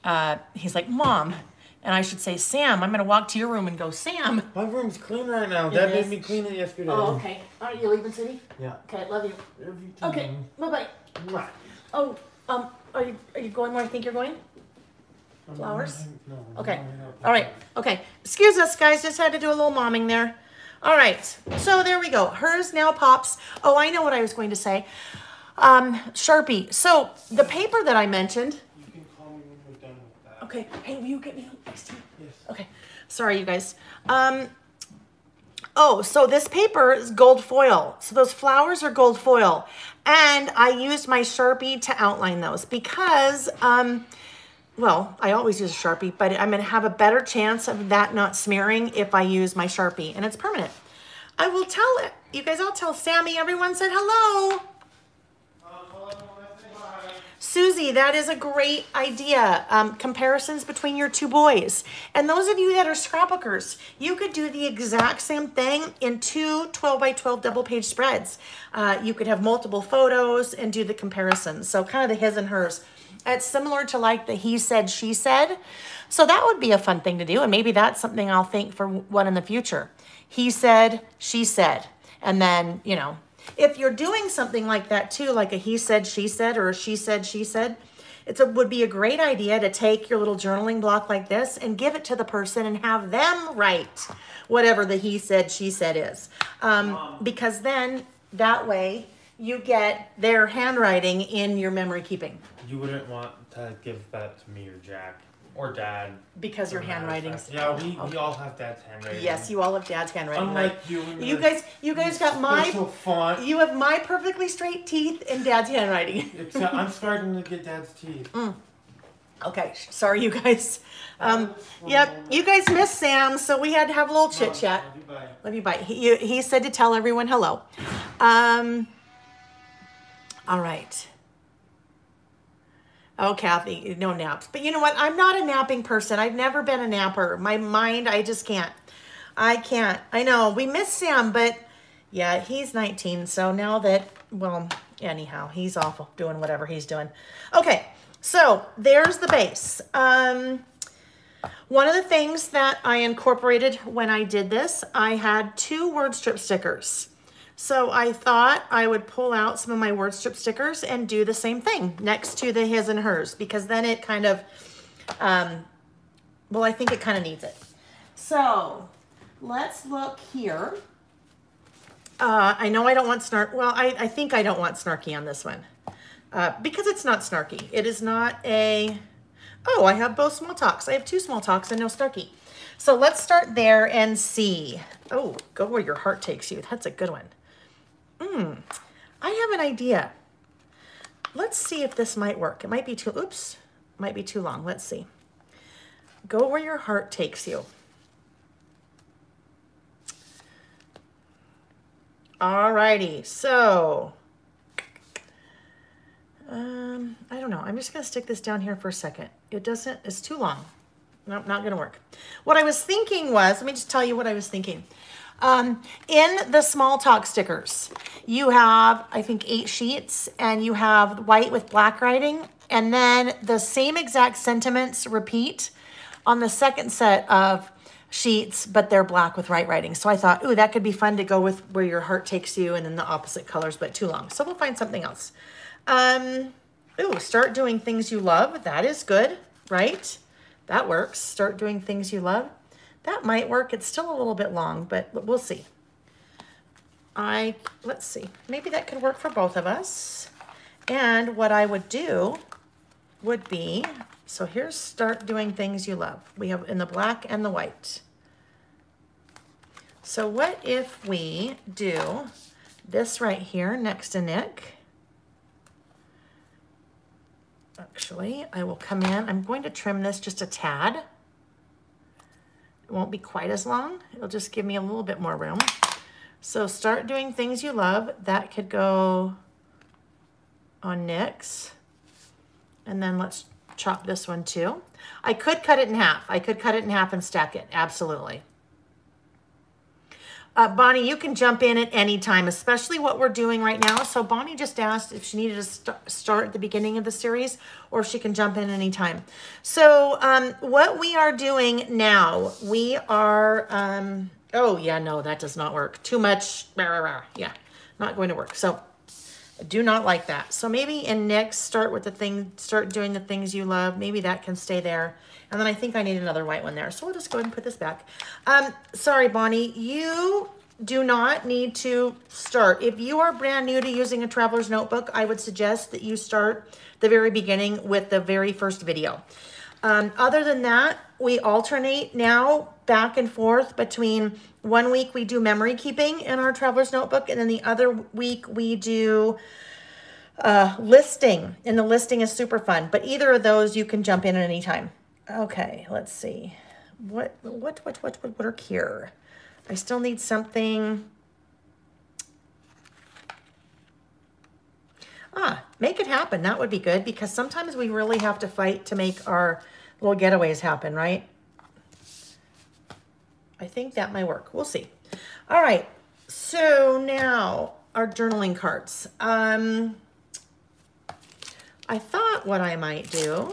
Uh, he's like, Mom, and I should say, Sam, I'm going to walk to your room and go, Sam. My room's clean right now. It Dad is? made me clean it yesterday. Oh, okay. Are you leaving, City? Yeah. Okay, love you. Love you too, Okay, bye-bye. Mwah. Oh, um, are you, are you going where I think you're going? I'm Flowers? going- No. I'm Okay. going. All right. Okay. Excuse us, guys. Just had to do a little momming there. All right. So there we go. Hers now pops. Oh, I know what I was going to say. Um, Sharpie. So the paper that I mentioned. You can call me when we're done with that. Okay. Hey, will you get me a iced tea? Yes. Okay. Sorry, you guys. Um, oh, so this paper is gold foil. So those flowers are gold foil. And I used my Sharpie to outline those because, um, well, I always use a Sharpie, but I'm going to have a better chance of that not smearing if I use my Sharpie. And it's permanent. I will tell it. You guys, I'll tell Sammy. Everyone said hello. Susie, that is a great idea. Um, comparisons between your two boys. And those of you that are scrapbookers, you could do the exact same thing in two 12 by 12 double page spreads. Uh, you could have multiple photos and do the comparisons. So kind of the his and hers. It's similar to like the he said, she said. So that would be a fun thing to do. And maybe that's something I'll think for one in the future. He said, she said. And then, you know, if you're doing something like that too, like a he said, she said, or a she said, she said, it would be a great idea to take your little journaling block like this and give it to the person and have them write whatever the he said, she said is. Um, because then that way you get their handwriting in your memory keeping. You wouldn't want to give that to me or Jack or Dad. because your handwriting's. Yeah, we, Okay. we all have Dad's handwriting. Yes, you all have dad's handwriting, right? Unlike you. and You guys, you guys got my, font. you have my perfectly straight teeth and dad's handwriting. Except I'm starting to get Dad's teeth. Mm. Okay, sorry, you guys. Um, yep, you guys missed Sam, so we had to have a little chit chat. Love you, bye. Love you, bye. He, he said to tell everyone hello. Um, all right. Oh, Kathy, no naps. But you know what? I'm not a napping person. I've never been a napper. My mind, I just can't. I can't. I know. We miss Sam, but yeah, he's 19. So now that, well, anyhow, he's awful doing whatever he's doing. Okay, so there's the base. Um, One of the things that I incorporated when I did this, I had two word strip stickers. So I thought I would pull out some of my word strip stickers and do the same thing next to the his and hers because then it kind of, um, well, I think it kind of needs it. So let's look here. Uh, I know I don't want snark. Well, I, I think I don't want snarky on this one uh, because it's not snarky. It is not a, oh, I have both small talks. I have two small talks and no snarky. So let's start there and see. Oh, go where your heart takes you. That's a good one. Hmm, I have an idea. Let's see if this might work. It might be too, oops, might be too long. Let's see. Go where your heart takes you. Alrighty, so, um, I don't know. I'm just gonna stick this down here for a second. It doesn't, it's too long. Nope, not gonna work. What I was thinking was, let me just tell you what I was thinking. Um, in the small talk stickers, you have, I think, eight sheets and you have white with black writing and then the same exact sentiments repeat on the second set of sheets, but they're black with white writing. So I thought, ooh, that could be fun to go with where your heart takes you and then the opposite colors, but too long. So we'll find something else. Um, ooh, start doing things you love. That is good, right? That works. Start doing things you love. That might work. It's still a little bit long, but we'll see. I, let's see, maybe that could work for both of us. And what I would do would be, so here's start doing things you love. We have in the black and the white. So what if we do this right here next to Nick? Actually, I will come in. I'm going to trim this just a tad. It won't be quite as long. It'll just give me a little bit more room. So start doing things you love. That could go on Nick's. And then let's chop this one too. I could cut it in half. I could cut it in half and stack it. Absolutely. Uh, Bonnie, you can jump in at any time, especially what we're doing right now. So Bonnie just asked if she needed to st start at the beginning of the series or if she can jump in any time. So um, what we are doing now, we are, um, oh yeah, no, that does not work. Too much, rah, rah, rah. yeah, not going to work. So I do not like that. So maybe in next, start with the thing, start doing the things you love. Maybe that can stay there. And then I think I need another white one there. So we'll just go ahead and put this back. Um, sorry, Bonnie, you do not need to start. If you are brand new to using a traveler's notebook, I would suggest that you start the very beginning with the very first video. Um, other than that, we alternate now back and forth between one week we do memory keeping in our traveler's notebook and then the other week we do uh, listing and the listing is super fun. But either of those you can jump in at any time. Okay, let's see. What, what, what, what, what, what are here? I still need something. Ah, make it happen. That would be good because sometimes we really have to fight to make our little getaways happen, right? I think that might work. We'll see. All right. So now our journaling cards. Um, I thought what I might do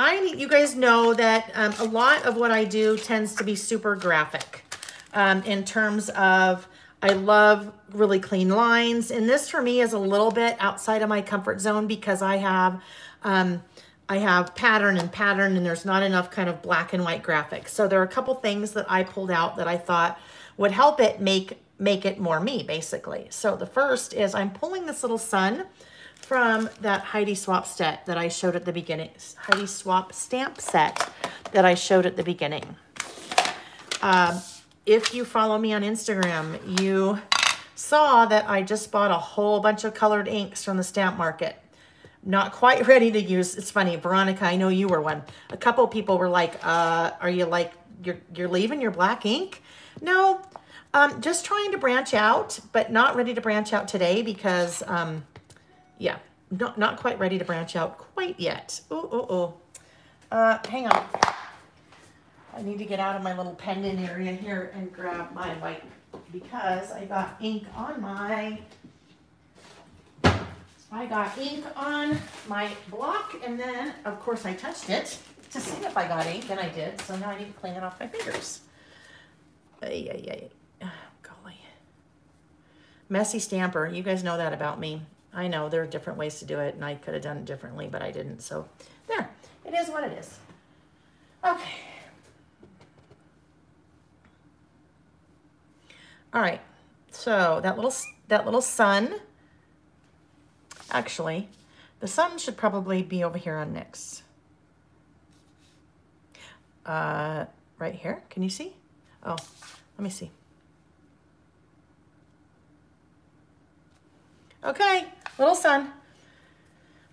I need, you guys know that um, a lot of what I do tends to be super graphic um, in terms of, I love really clean lines. And this for me is a little bit outside of my comfort zone because I have, um, I have pattern and pattern and there's not enough kind of black and white graphics. So there are a couple things that I pulled out that I thought would help it make, make it more me basically. So the first is I'm pulling this little sun from that Heidi Swapp set that I showed at the beginning. Heidi Swapp stamp set that I showed at the beginning. Um, if you follow me on Instagram, you saw that I just bought a whole bunch of colored inks from the stamp market. Not quite ready to use. It's funny, Veronica, I know you were one. A couple people were like, uh, are you like, you're, you're leaving your black ink? No, um, just trying to branch out, but not ready to branch out today because um, yeah, not, not quite ready to branch out quite yet. Oh, oh, oh. Uh, hang on. I need to get out of my little pendant area here and grab my white because I got ink on my I got ink on my block and then, of course, I touched it to see if I got ink and I did. So now I need to clean it off my fingers. Ay, ay, ay. Oh, golly. Messy stamper. You guys know that about me. I know there are different ways to do it and I could have done it differently, but I didn't. So there, it is what it is. Okay. All right. So that little that little sun Actually, the sun should probably be over here on Nick's. Uh, right here, can you see? Oh, let me see. Okay, little sun.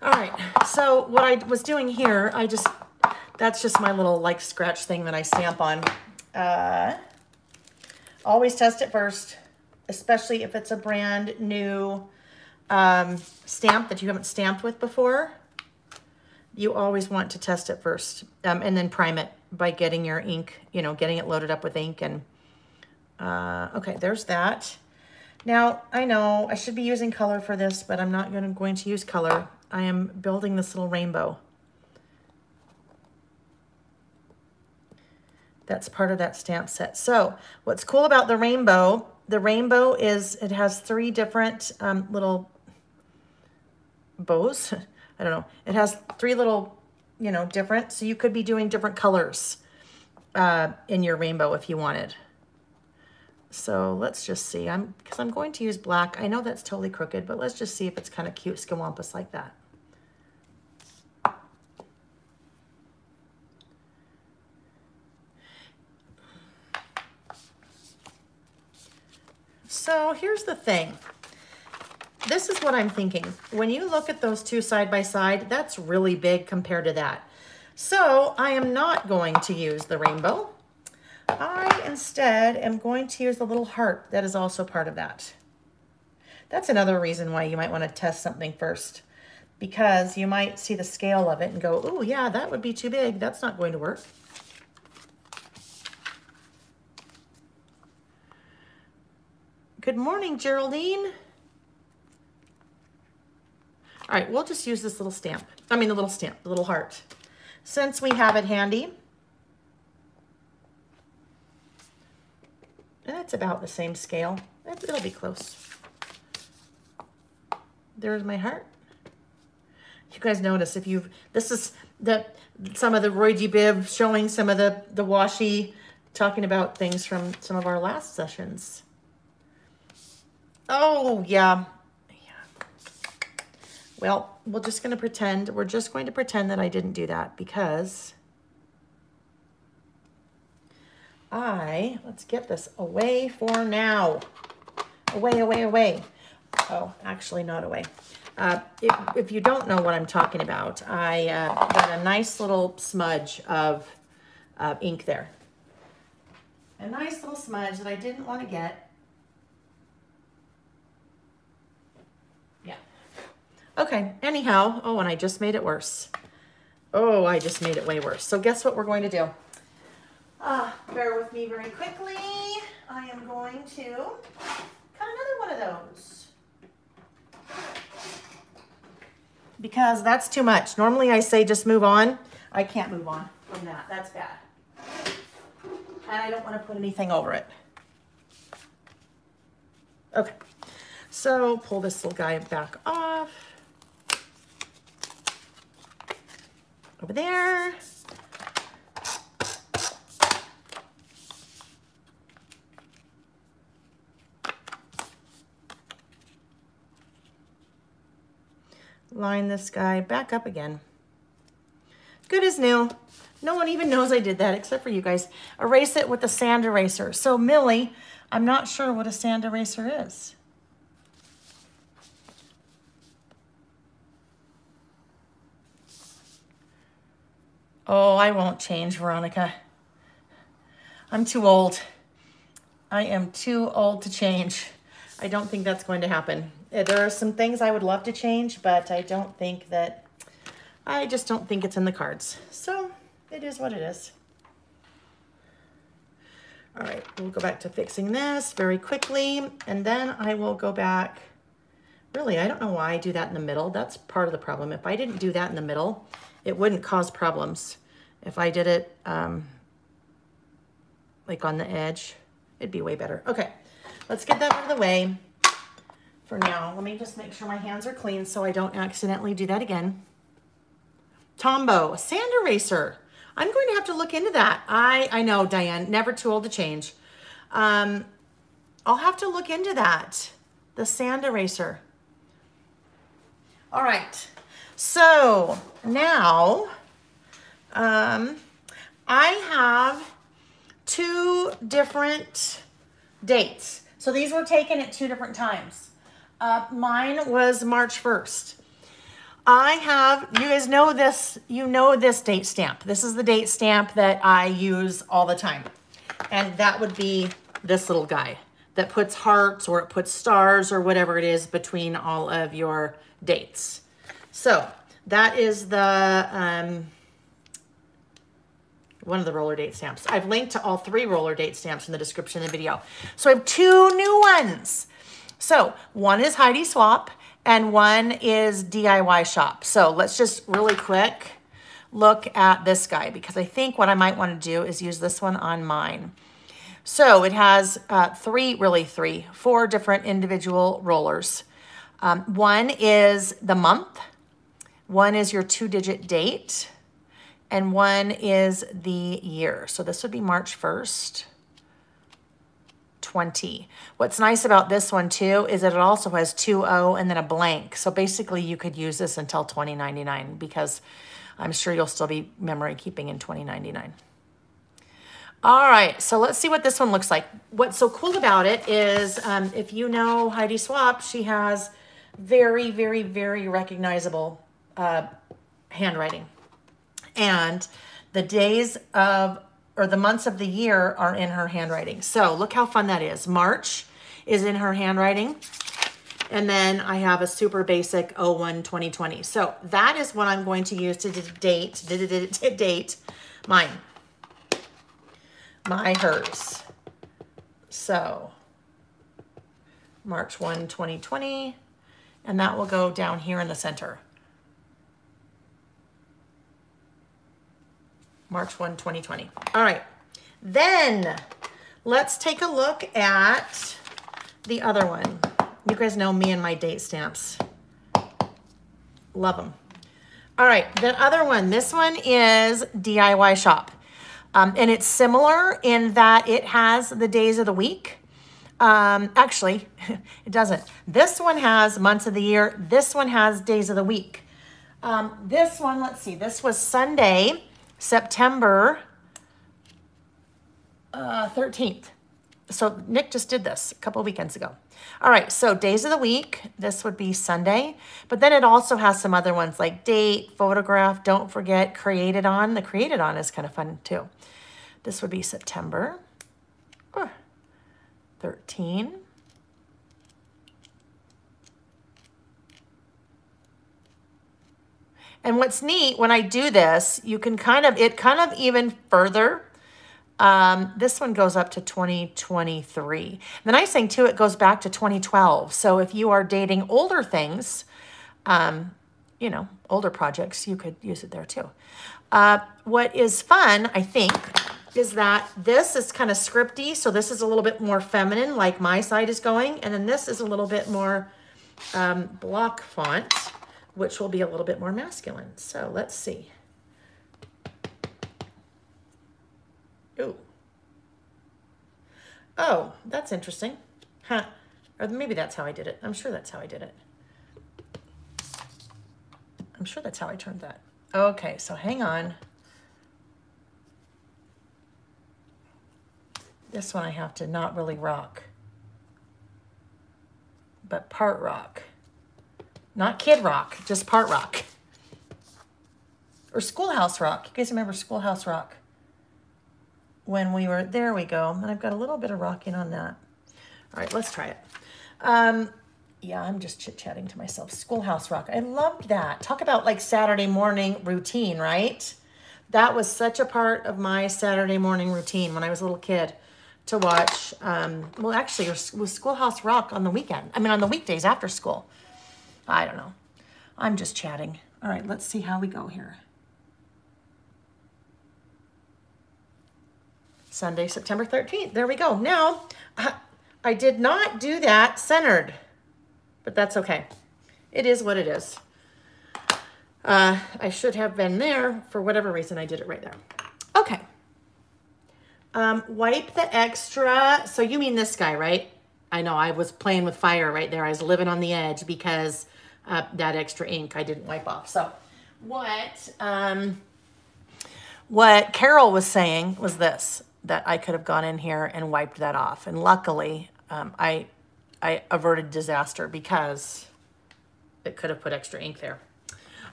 All right, so what I was doing here, I just, that's just my little like scratch thing that I stamp on. Uh, always test it first, especially if it's a brand new um, stamp that you haven't stamped with before, you always want to test it first um, and then prime it by getting your ink, you know, getting it loaded up with ink. And uh, okay, there's that. Now, I know I should be using color for this, but I'm not gonna, going to use color. I am building this little rainbow. That's part of that stamp set. So what's cool about the rainbow, the rainbow is it has three different um, little bows. I don't know. It has three little, you know, different. So you could be doing different colors uh, in your rainbow if you wanted. So let's just see. I'm because I'm going to use black. I know that's totally crooked, but let's just see if it's kind of cute skiwampus like that. So here's the thing this is what I'm thinking. When you look at those two side by side, that's really big compared to that. So I am not going to use the rainbow. I instead am going to use the little heart that is also part of that. That's another reason why you might want to test something first because you might see the scale of it and go, oh yeah, that would be too big. That's not going to work. Good morning, Geraldine. All right, we'll just use this little stamp. I mean, the little stamp, the little heart. Since we have it handy, it's about the same scale. It'll be close. There's my heart. You guys notice if you've, this is the some of the Roy G. Biv showing some of the, the washi, talking about things from some of our last sessions. Oh, yeah. yeah. Well, we're just going to pretend, we're just going to pretend that I didn't do that because I, let's get this away for now. Away, away, away. Oh, actually not away. Uh, if, if, you don't know what I'm talking about, I uh, got a nice little smudge of uh, ink there. A nice little smudge that I didn't want to get Yeah. Okay, anyhow, oh, and I just made it worse. Oh, I just made it way worse. So guess what we're going to do? Uh, bear with me very quickly. I am going to cut another one of those. Because that's too much. Normally I say just move on. I can't move on from that. That's bad. And I don't want to put anything over it. Okay. So pull this little guy back off. over there. Line this guy back up again. Good as new. No one even knows I did that except for you guys. Erase it with a sand eraser. So Millie, I'm not sure what a sand eraser is. Oh, I won't change, Veronica. I'm too old. I am too old to change. I don't think that's going to happen. Eh, there are some things I would love to change, but I don't think that, I just don't think it's in the cards. So it is what it is. All right, we'll go back to fixing this very quickly, and then I will go back Really, I don't know why I do that in the middle. That's part of the problem. If I didn't do that in the middle, it wouldn't cause problems. If I did it um, like on the edge, it'd be way better. Okay, let's get that out of the way for now. Let me just make sure my hands are clean so I don't accidentally do that again. Tombow, sand eraser. I'm going to have to look into that. I, I know, Diane, never too old to change. Um, I'll have to look into that. The sand eraser. All right. So now um, I have two different dates. So these were taken at two different times. Uh, mine was March 1st. I have, you guys know this, you know this date stamp. This is the date stamp that I use all the time. And that would be this little guy that puts hearts or it puts stars or whatever it is between all of your dates. So that is the, um, one of the roller date stamps. I've linked to all three roller date stamps in the description of the video. So I have two new ones. So one is Heidi Swapp and one is DIY Shop. So let's just really quick look at this guy because I think what I might want to do is use this one on mine. So it has uh, three, really three, four different individual rollers. Um, one is the month, one is your two digit date, and one is the year. So this would be March 1st. 20. What's nice about this one too is that it also has 2O and then a blank. So basically you could use this until 2099 because I'm sure you'll still be memory keeping in 2099. All right, so let's see what this one looks like. What's so cool about it is um, if you know Heidi Swapp, she has very, very, very recognizable uh, handwriting. And the days of, or the months of the year are in her handwriting. So look how fun that is. March is in her handwriting. And then I have a super basic 01 2020. So that is what I'm going to use to date, date mine my hers. So March 1, 2020, and that will go down here in the center. March 1, 2020. All right, then let's take a look at the other one. You guys know me and my date stamps. Love them. All right, the other one, this one is DIY Shop. Um, and it's similar in that it has the days of the week. Um, actually, it doesn't. This one has months of the year. This one has days of the week. Um, this one, let's see, this was Sunday, September uh, 13th. So Nick just did this a couple weekends ago. All right, so days of the week, this would be Sunday, but then it also has some other ones like date, photograph, don't forget, created on. The created on is kind of fun too. This would be September 13. And what's neat, when I do this, you can kind of, it kind of even further, um, this one goes up to 2023. The nice thing too, it goes back to 2012. So if you are dating older things, um, you know, older projects, you could use it there too. Uh, what is fun, I think, is that this is kind of scripty. So this is a little bit more feminine, like my side is going. And then this is a little bit more um, block font, which will be a little bit more masculine. So let's see. Ooh. Oh, that's interesting. Huh. Or maybe that's how I did it. I'm sure that's how I did it. I'm sure that's how I turned that. Okay, so hang on. This one I have to not really rock, but part rock. Not kid rock, just part rock. Or schoolhouse rock. You guys remember schoolhouse rock? When we were, there we go. And I've got a little bit of rocking on that. All right, let's try it. Um, yeah, I'm just chit-chatting to myself. Schoolhouse rock. I loved that. Talk about like Saturday morning routine, right? That was such a part of my Saturday morning routine when I was a little kid to watch, um, well, actually, it was Schoolhouse Rock on the weekend. I mean, on the weekdays after school. I don't know. I'm just chatting. All right, let's see how we go here. Sunday, September 13th. There we go. Now, I did not do that centered, but that's okay. It is what it is. Uh, I should have been there. For whatever reason, I did it right there. Okay. Um, wipe the extra. So you mean this guy, right? I know I was playing with fire right there. I was living on the edge because uh, that extra ink I didn't wipe off. So what, um, what Carol was saying was this, that I could have gone in here and wiped that off. And luckily, um, I, I averted disaster because it could have put extra ink there.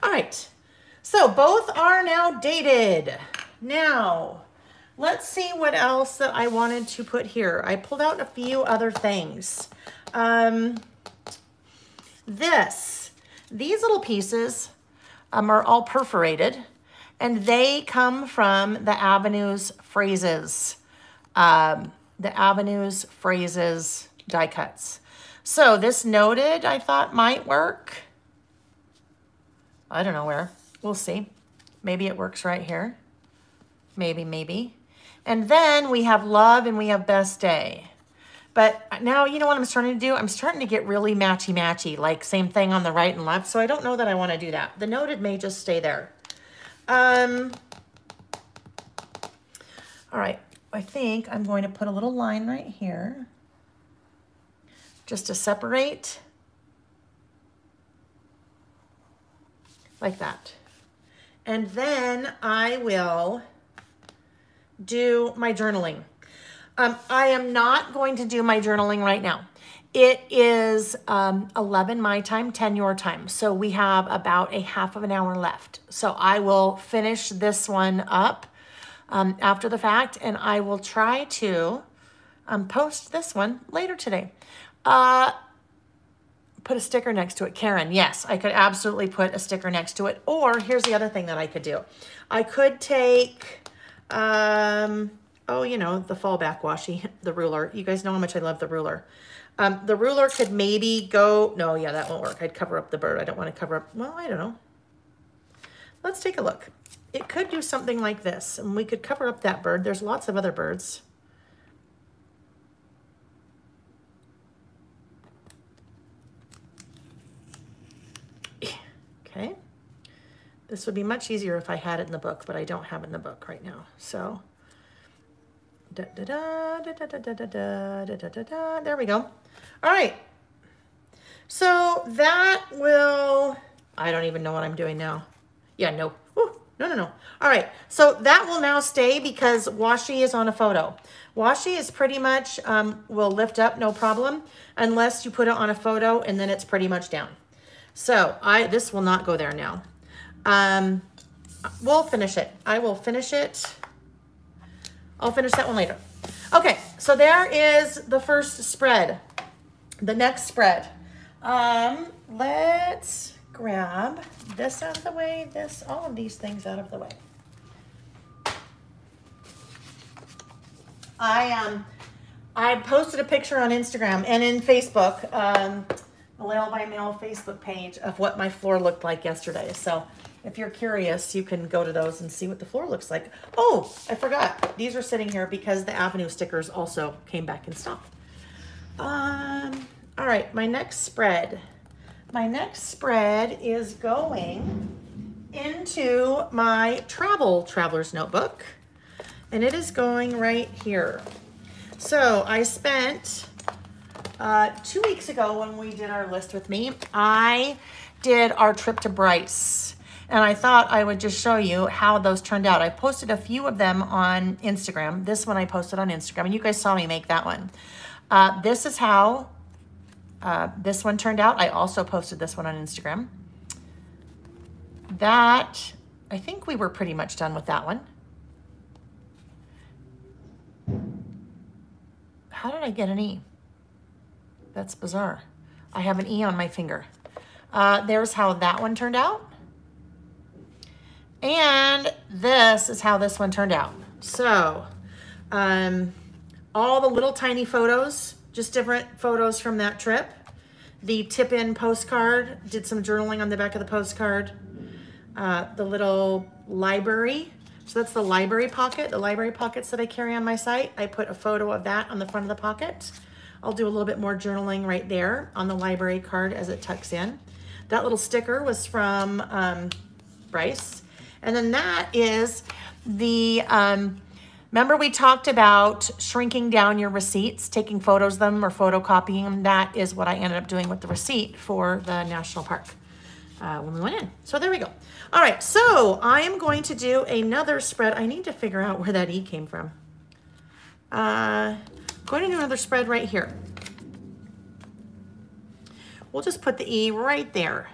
All right, so both are now dated. Now, let's see what else that I wanted to put here. I pulled out a few other things. Um, this, these little pieces um, are all perforated and they come from the Avenues phrases. Um, the Avenues phrases die cuts. So this noted I thought might work. I don't know where. We'll see. Maybe it works right here. Maybe, maybe. And then we have love and we have best day. But now, you know what I'm starting to do? I'm starting to get really matchy-matchy, like same thing on the right and left. So I don't know that I want to do that. The noted may just stay there. Um, all right, I think I'm going to put a little line right here just to separate like that. And then I will do my journaling. Um, I am not going to do my journaling right now. It is um, 11 my time, 10 your time. So we have about a half of an hour left. So I will finish this one up um, after the fact and I will try to um, post this one later today. Uh, put a sticker next to it. Karen, yes, I could absolutely put a sticker next to it. Or here's the other thing that I could do. I could take, um, oh, you know, the fallback washi, the ruler. You guys know how much I love the ruler. Um, the ruler could maybe go, no, yeah, that won't work. I'd cover up the bird. I don't want to cover up, well, I don't know. Let's take a look. It could do something like this, and we could cover up that bird. There's lots of other birds. Okay. This would be much easier if I had it in the book, but I don't have it in the book right now. So There we go. All right. So that will, I don't even know what I'm doing now. Yeah, no. Ooh, no, no, no. All right. So that will now stay because washi is on a photo. Washi is pretty much, um, will lift up, no problem, unless you put it on a photo and then it's pretty much down. So I, this will not go there now. Um, we'll finish it. I will finish it I'll finish that one later. Okay, so there is the first spread. The next spread. Um, let's grab this out of the way, this, all of these things out of the way. I um I posted a picture on Instagram and in Facebook, um, the Layle by Mail Facebook page of what my floor looked like yesterday. So if you're curious, you can go to those and see what the floor looks like. Oh, I forgot. These are sitting here because the Avenue stickers also came back in stock. Um, all right, my next spread. My next spread is going into my travel traveler's notebook and it is going right here. So I spent uh, two weeks ago when we did our list with me, I did our trip to Bryce and I thought I would just show you how those turned out. I posted a few of them on Instagram. This one I posted on Instagram, and you guys saw me make that one. Uh, this is how uh, this one turned out. I also posted this one on Instagram. That, I think we were pretty much done with that one. How did I get an E? That's bizarre. I have an E on my finger. Uh, there's how that one turned out. And this is how this one turned out. So, um, all the little tiny photos, just different photos from that trip. the tip-in postcard, did some journaling on the back of the postcard. Uh, the little library, so that's the library pocket, the library pockets that I carry on my site. I put a photo of that on the front of the pocket. I'll do a little bit more journaling right there on the library card as it tucks in. That little sticker was from um, Bryce. And then that is the, um, remember we talked about shrinking down your receipts, taking photos of them or photocopying them. That is what I ended up doing with the receipt for the national park uh, when we went in. So there we go. All right, so I am going to do another spread. I need to figure out where that E came from. Uh, going to do another spread right here. We'll just put the E right there.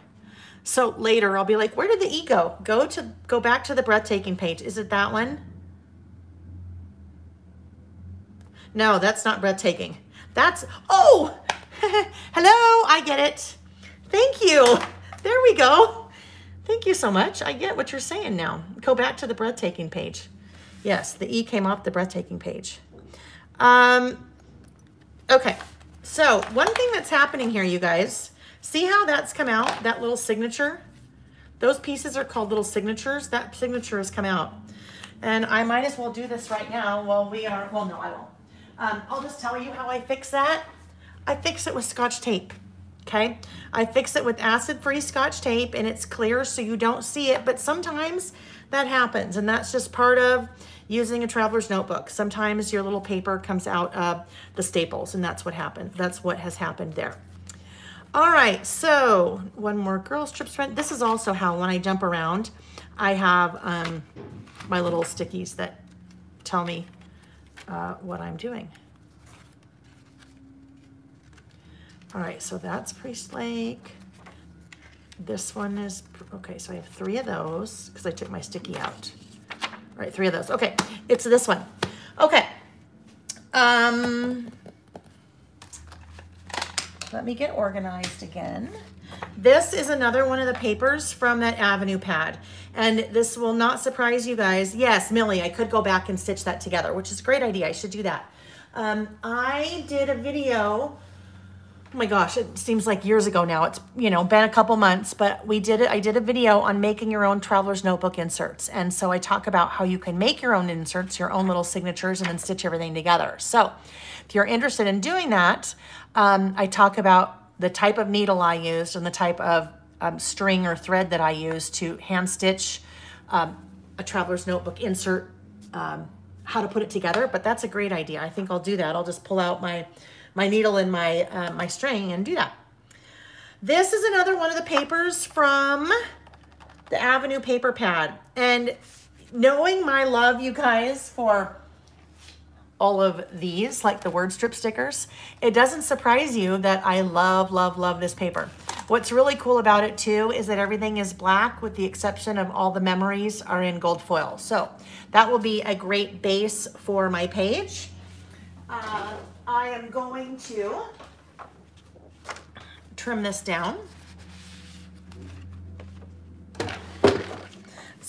So later I'll be like, where did the E go? Go to go back to the breathtaking page. Is it that one? No, that's not breathtaking. That's, oh, hello, I get it. Thank you. There we go. Thank you so much. I get what you're saying now. Go back to the breathtaking page. Yes, the E came off the breathtaking page. Um, okay, so one thing that's happening here, you guys, see how that's come out, that little signature? Those pieces are called little signatures. That signature has come out. And I might as well do this right now while we are, well, no, I won't. Um, I'll just tell you how I fix that. I fix it with scotch tape okay? I fix it with acid-free scotch tape and it's clear so you don't see it, but sometimes that happens and that's just part of using a traveler's notebook. Sometimes your little paper comes out of the staples and that's what happened. That's what has happened there. All right, so one more girls trip sprint. This is also how when I jump around, I have um, my little stickies that tell me uh, what I'm doing. All right, so that's Priest Lake. This one is, okay, so I have three of those because I took my sticky out. All right, three of those. Okay, it's this one. Okay. Um, let me get organized again. This is another one of the papers from that Avenue pad. And this will not surprise you guys. Yes, Millie, I could go back and stitch that together, which is a great idea. I should do that. Um, I did a video oh my gosh, it seems like years ago now. It's, you know, been a couple months, but we did it. I did a video on making your own traveler's notebook inserts. And so I talk about how you can make your own inserts, your own little signatures, and then stitch everything together. So if you're interested in doing that, um, I talk about the type of needle I used and the type of um, string or thread that I use to hand stitch um, a traveler's notebook insert, um, how to put it together. But that's a great idea. I think I'll do that. I'll just pull out my my needle and my, uh, my string and do that. This is another one of the papers from the Avenue paper pad. And knowing my love, you guys, for all of these, like the word strip stickers, it doesn't surprise you that I love, love, love this paper. What's really cool about it too is that everything is black with the exception of all the memories are in gold foil. So that will be a great base for my page. Uh, I am going to trim this down.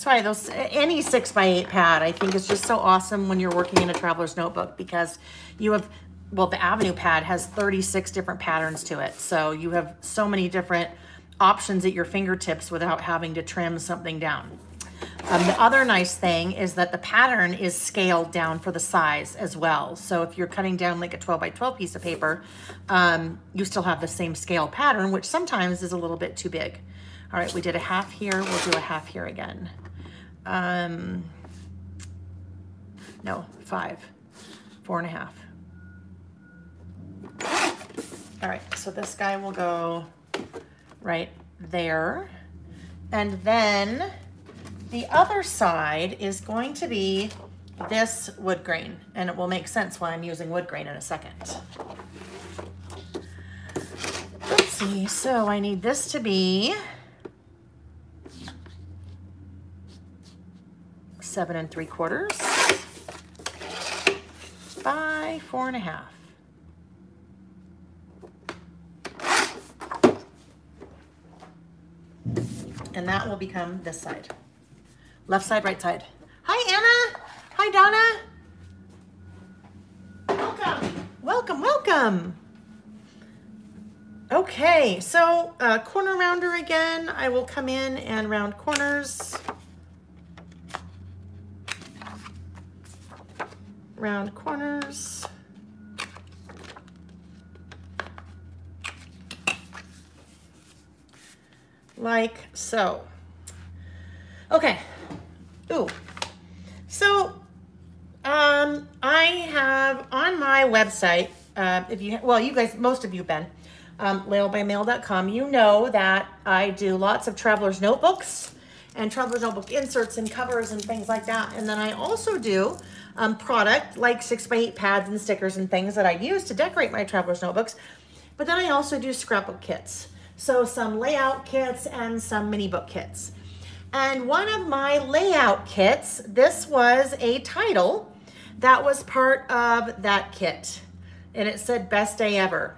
Sorry, those any six by eight pad I think is just so awesome when you're working in a traveler's notebook because you have well the Avenue pad has 36 different patterns to it so you have so many different options at your fingertips without having to trim something down. Um, the other nice thing is that the pattern is scaled down for the size as well. So if you're cutting down like a 12 by 12 piece of paper, um, you still have the same scale pattern, which sometimes is a little bit too big. All right, we did a half here. We'll do a half here again. Um, no, five, four and a half. All right, so this guy will go right there. And then the other side is going to be this wood grain, and it will make sense why I'm using wood grain in a second. Let's see, so I need this to be seven and three quarters by four and a half. And that will become this side. Left side, right side. Hi, Anna. Hi, Donna. Welcome. Welcome, welcome. Okay, so uh, corner rounder again. I will come in and round corners. Round corners. Like so. Okay. Ooh. So, um, I have on my website, uh, if you, well, you guys, most of you been, um, laylebymail.com, you know that I do lots of traveler's notebooks and traveler's notebook inserts and covers and things like that. And then I also do um, product like six by eight pads and stickers and things that I use to decorate my traveler's notebooks. But then I also do scrapbook kits. So some layout kits and some mini book kits. And one of my layout kits, this was a title that was part of that kit. And it said best day ever.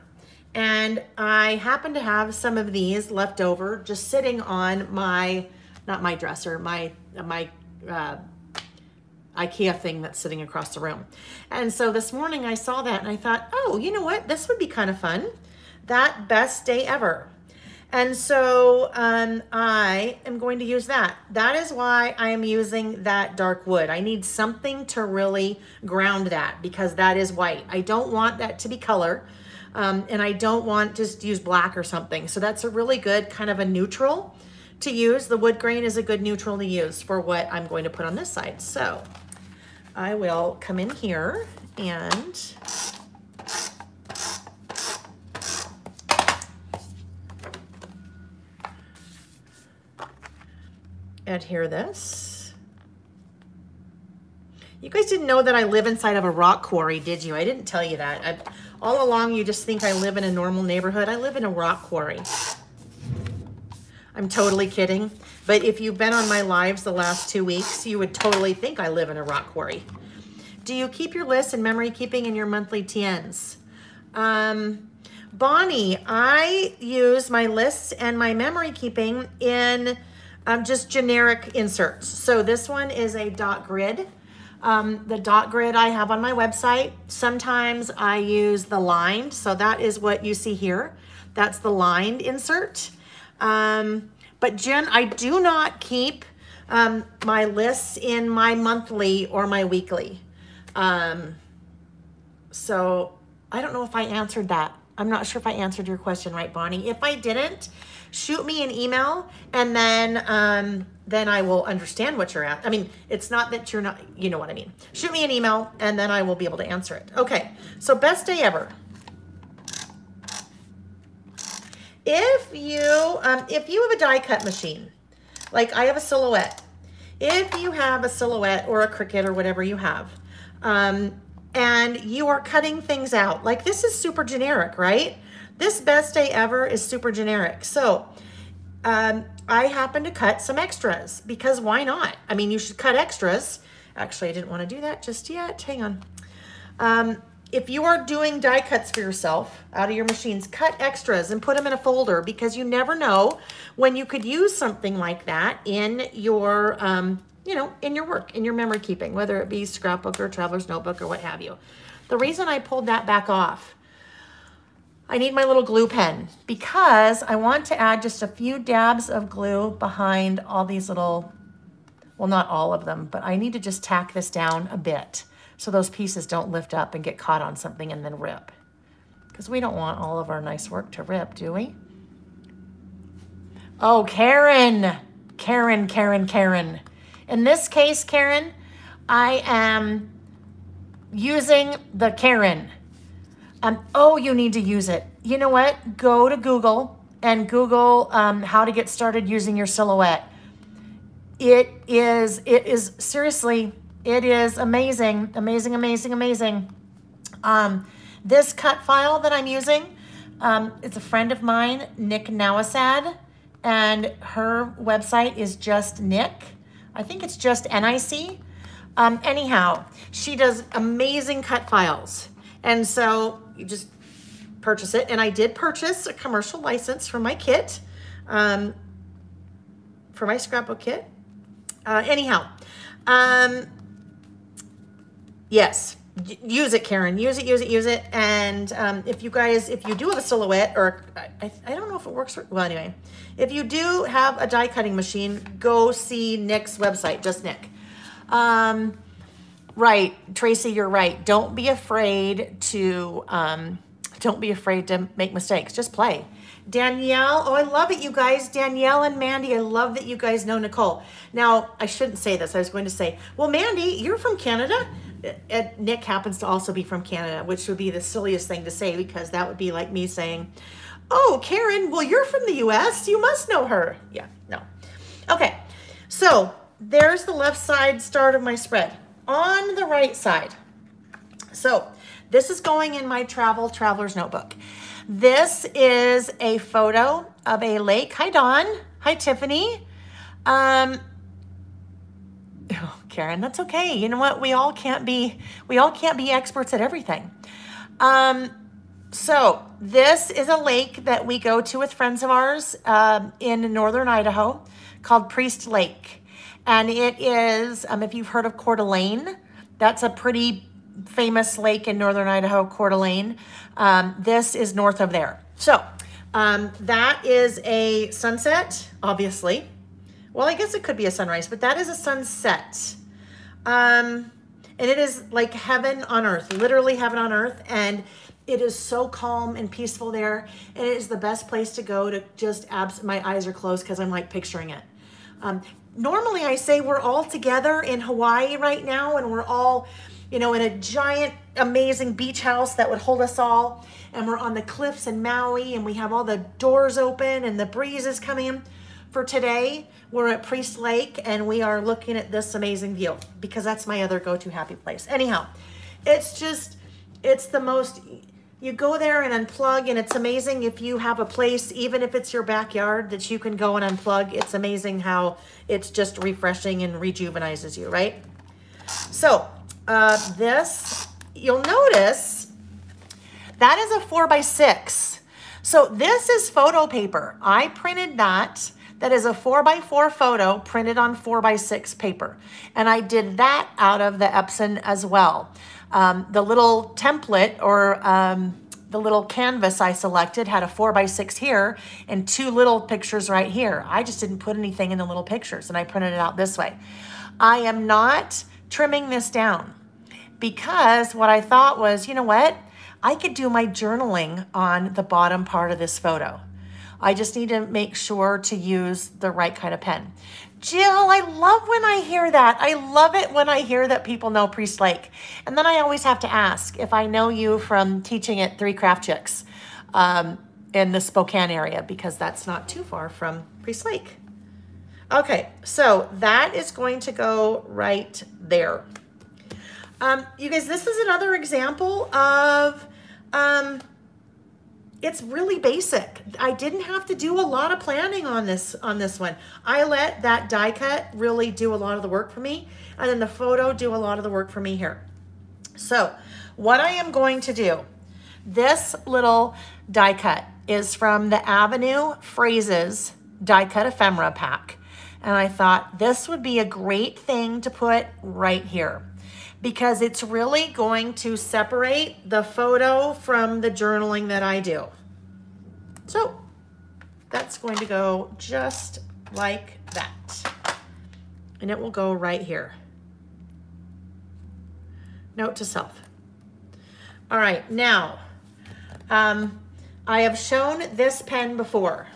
And I happen to have some of these left over just sitting on my, not my dresser, my, my uh, Ikea thing that's sitting across the room. And so this morning I saw that and I thought, oh, you know what? This would be kind of fun. That best day ever. And so um, I am going to use that. That is why I am using that dark wood. I need something to really ground that because that is white. I don't want that to be color. Um, and I don't want just use black or something. So that's a really good kind of a neutral to use. The wood grain is a good neutral to use for what I'm going to put on this side. So I will come in here and adhere this. You guys didn't know that I live inside of a rock quarry, did you? I didn't tell you that. I, all along, you just think I live in a normal neighborhood. I live in a rock quarry. I'm totally kidding. But if you've been on my lives the last two weeks, you would totally think I live in a rock quarry. Do you keep your lists and memory keeping in your monthly TNs? Um, Bonnie, I use my lists and my memory keeping in um, just generic inserts. So this one is a dot grid. Um, the dot grid I have on my website. Sometimes I use the lined. So that is what you see here. That's the lined insert. Um, but Jen, I do not keep um, my lists in my monthly or my weekly. Um, so I don't know if I answered that. I'm not sure if I answered your question right, Bonnie. If I didn't, shoot me an email and then um, then I will understand what you're at. I mean, it's not that you're not, you know what I mean. Shoot me an email and then I will be able to answer it. Okay, so best day ever. If you, um, if you have a die cut machine, like I have a silhouette, if you have a silhouette or a Cricut or whatever you have, um, and you are cutting things out, like this is super generic, right? This best day ever is super generic. So um, I happen to cut some extras because why not? I mean, you should cut extras. Actually, I didn't want to do that just yet. Hang on. Um, if you are doing die cuts for yourself out of your machines, cut extras and put them in a folder because you never know when you could use something like that in your, um, you know, in your work, in your memory keeping, whether it be scrapbook or traveler's notebook or what have you. The reason I pulled that back off I need my little glue pen because I want to add just a few dabs of glue behind all these little, well, not all of them, but I need to just tack this down a bit so those pieces don't lift up and get caught on something and then rip. Because we don't want all of our nice work to rip, do we? Oh, Karen, Karen, Karen, Karen. In this case, Karen, I am using the Karen. Um, oh, you need to use it. You know what? Go to Google and Google um, how to get started using your silhouette. It is, it is seriously, it is amazing, amazing, amazing, amazing. Um, this cut file that I'm using, um, it's a friend of mine, Nick Nowosad, and her website is just Nick. I think it's just NIC. Um, anyhow, she does amazing cut files. And so you just purchase it. And I did purchase a commercial license for my kit, um, for my scrapbook kit. Uh, anyhow, um, yes, use it, Karen. Use it, use it, use it. And um, if you guys, if you do have a silhouette, or I, I, don't know if it works. For, well, anyway, if you do have a die cutting machine, go see Nick's website, just Nick. Um, right, Tracy, you're right. Don't be afraid to, um, don't be afraid to make mistakes. Just play. Danielle, oh, I love it, you guys. Danielle and Mandy, I love that you guys know Nicole. Now, I shouldn't say this. I was going to say, well, Mandy, you're from Canada. Uh, Nick happens to also be from Canada, which would be the silliest thing to say because that would be like me saying, oh, Karen, well, you're from the US. You must know her. Yeah, no. Okay, so there's the left side start of my spread. On the right side, so this is going in my travel traveler's notebook. This is a photo of a lake. Hi, Dawn. Hi, Tiffany. Um, Karen, that's okay. You know what? We all can't be we all can't be experts at everything. Um, so this is a lake that we go to with friends of ours um, in northern Idaho called Priest Lake. And it is, um, if you've heard of Coeur d'Alene, that's a pretty famous lake in northern Idaho, Coeur d'Alene. Um, this is north of there. So um, that is a sunset, obviously. Well, I guess it could be a sunrise, but that is a sunset. Um, and it is like heaven on earth, literally heaven on earth. And it is so calm and peaceful there. And it is the best place to go to just abs. My eyes are closed because I'm like picturing it. Um, normally, I say we're all together in Hawaii right now, and we're all, you know, in a giant, amazing beach house that would hold us all. And we're on the cliffs in Maui, and we have all the doors open and the breeze is coming. For today, we're at Priest Lake, and we are looking at this amazing view because that's my other go-to happy place. Anyhow, it's just, it's the most you go there and unplug and it's amazing if you have a place even if it's your backyard that you can go and unplug. It's amazing how it's just refreshing and rejuvenizes you right? So uh, this you'll notice that is a four by six. So this is photo paper. I printed that that is a four by four photo printed on four by six paper and i did that out of the epson as well um, the little template or um, the little canvas I selected had a four by six here and two little pictures right here. I just didn't put anything in the little pictures and I printed it out this way. I am not trimming this down because what I thought was, you know what? I could do my journaling on the bottom part of this photo. I just need to make sure to use the right kind of pen. Jill, I love when I hear that. I love it when I hear that people know Priest Lake. And then I always have to ask if I know you from teaching at Three Craft Chicks um, in the Spokane area because that's not too far from Priest Lake. Okay, so that is going to go right there. Um, you guys, this is another example of um, it's really basic. I didn't have to do a lot of planning on this on this one. I let that die cut really do a lot of the work for me and then the photo do a lot of the work for me here. So what I am going to do, this little die cut is from the Avenue Phrases die cut ephemera pack. And I thought this would be a great thing to put right here because it's really going to separate the photo from the journaling that I do. So that's going to go just like that. And it will go right here. Note to self. All right, now, um, I have shown this pen before.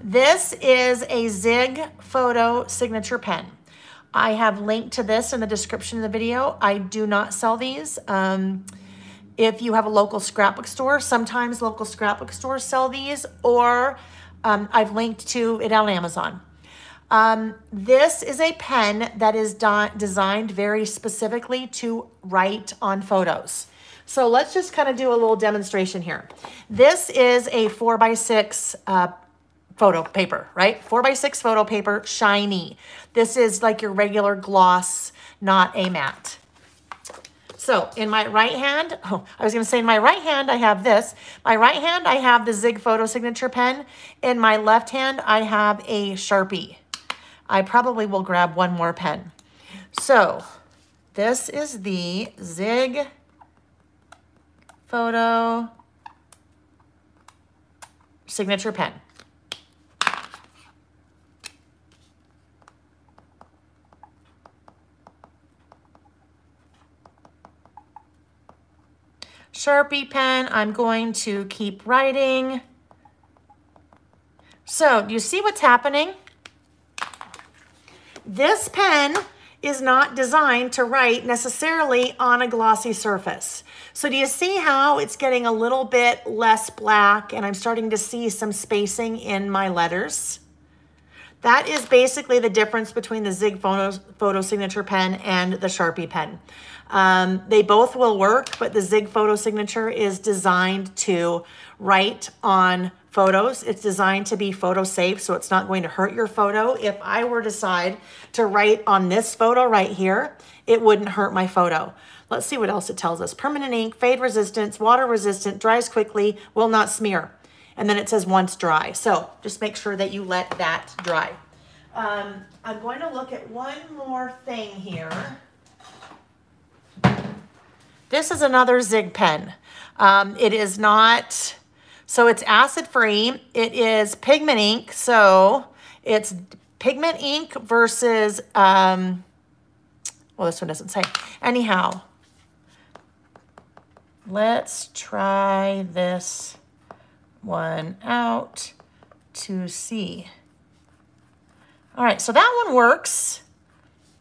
This is a Zig Photo Signature Pen. I have linked to this in the description of the video. I do not sell these. Um, if you have a local scrapbook store, sometimes local scrapbook stores sell these, or um, I've linked to it on Amazon. Um, this is a pen that is designed very specifically to write on photos. So let's just kind of do a little demonstration here. This is a four by six uh, photo paper, right? Four by six photo paper, shiny. This is like your regular gloss, not a matte. So in my right hand, oh, I was going to say in my right hand, I have this. My right hand, I have the Zig Photo Signature Pen. In my left hand, I have a Sharpie. I probably will grab one more pen. So This is the Zig Photo Signature Pen. Sharpie pen, I'm going to keep writing. So, do you see what's happening? This pen is not designed to write necessarily on a glossy surface. So do you see how it's getting a little bit less black and I'm starting to see some spacing in my letters? That is basically the difference between the Zig Photo, Photo Signature pen and the Sharpie pen. Um, they both will work, but the Zig Photo Signature is designed to write on photos. It's designed to be photo safe, so it's not going to hurt your photo. If I were to decide to write on this photo right here, it wouldn't hurt my photo. Let's see what else it tells us. Permanent ink, fade resistance, water resistant, dries quickly, will not smear. And then it says once dry. So just make sure that you let that dry. Um, I'm going to look at one more thing here. This is another Zig pen. Um, it is not, so it's acid free. It is pigment ink. So it's pigment ink versus, um, well, this one doesn't say. Anyhow, let's try this one out to see. All right, so that one works.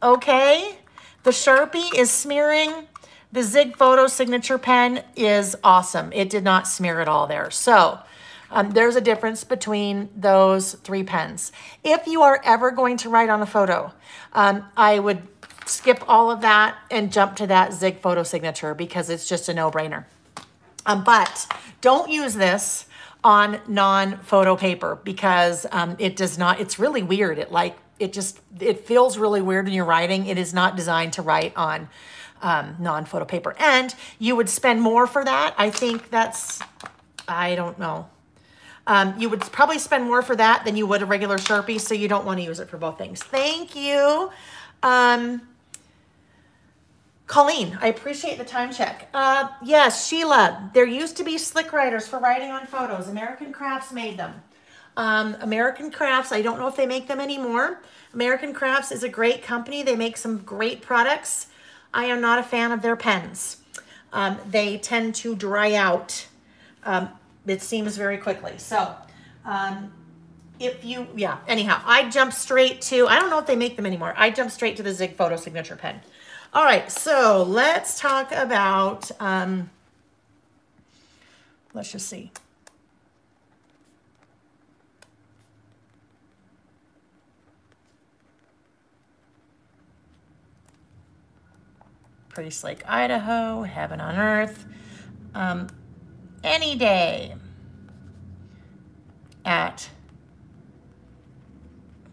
Okay. The Sharpie is smearing the Zig Photo Signature Pen is awesome. It did not smear at all there. So um, there's a difference between those three pens. If you are ever going to write on a photo, um, I would skip all of that and jump to that Zig Photo Signature because it's just a no-brainer. Um, but don't use this on non-photo paper because um, it does not, it's really weird. It like, it just, it feels really weird when you're writing. It is not designed to write on um, non-photo paper. And you would spend more for that. I think that's, I don't know. Um, you would probably spend more for that than you would a regular Sharpie, so you don't want to use it for both things. Thank you. Um, Colleen, I appreciate the time check. Uh, yes, Sheila, there used to be slick writers for writing on photos. American Crafts made them. Um, American Crafts, I don't know if they make them anymore. American Crafts is a great company. They make some great products. I am not a fan of their pens. Um, they tend to dry out, um, it seems very quickly. So um, if you, yeah, anyhow, I jump straight to, I don't know if they make them anymore. I jump straight to the Zig Photo Signature Pen. All right, so let's talk about, um, let's just see. Priest Lake, Idaho, Heaven on Earth, um, any day at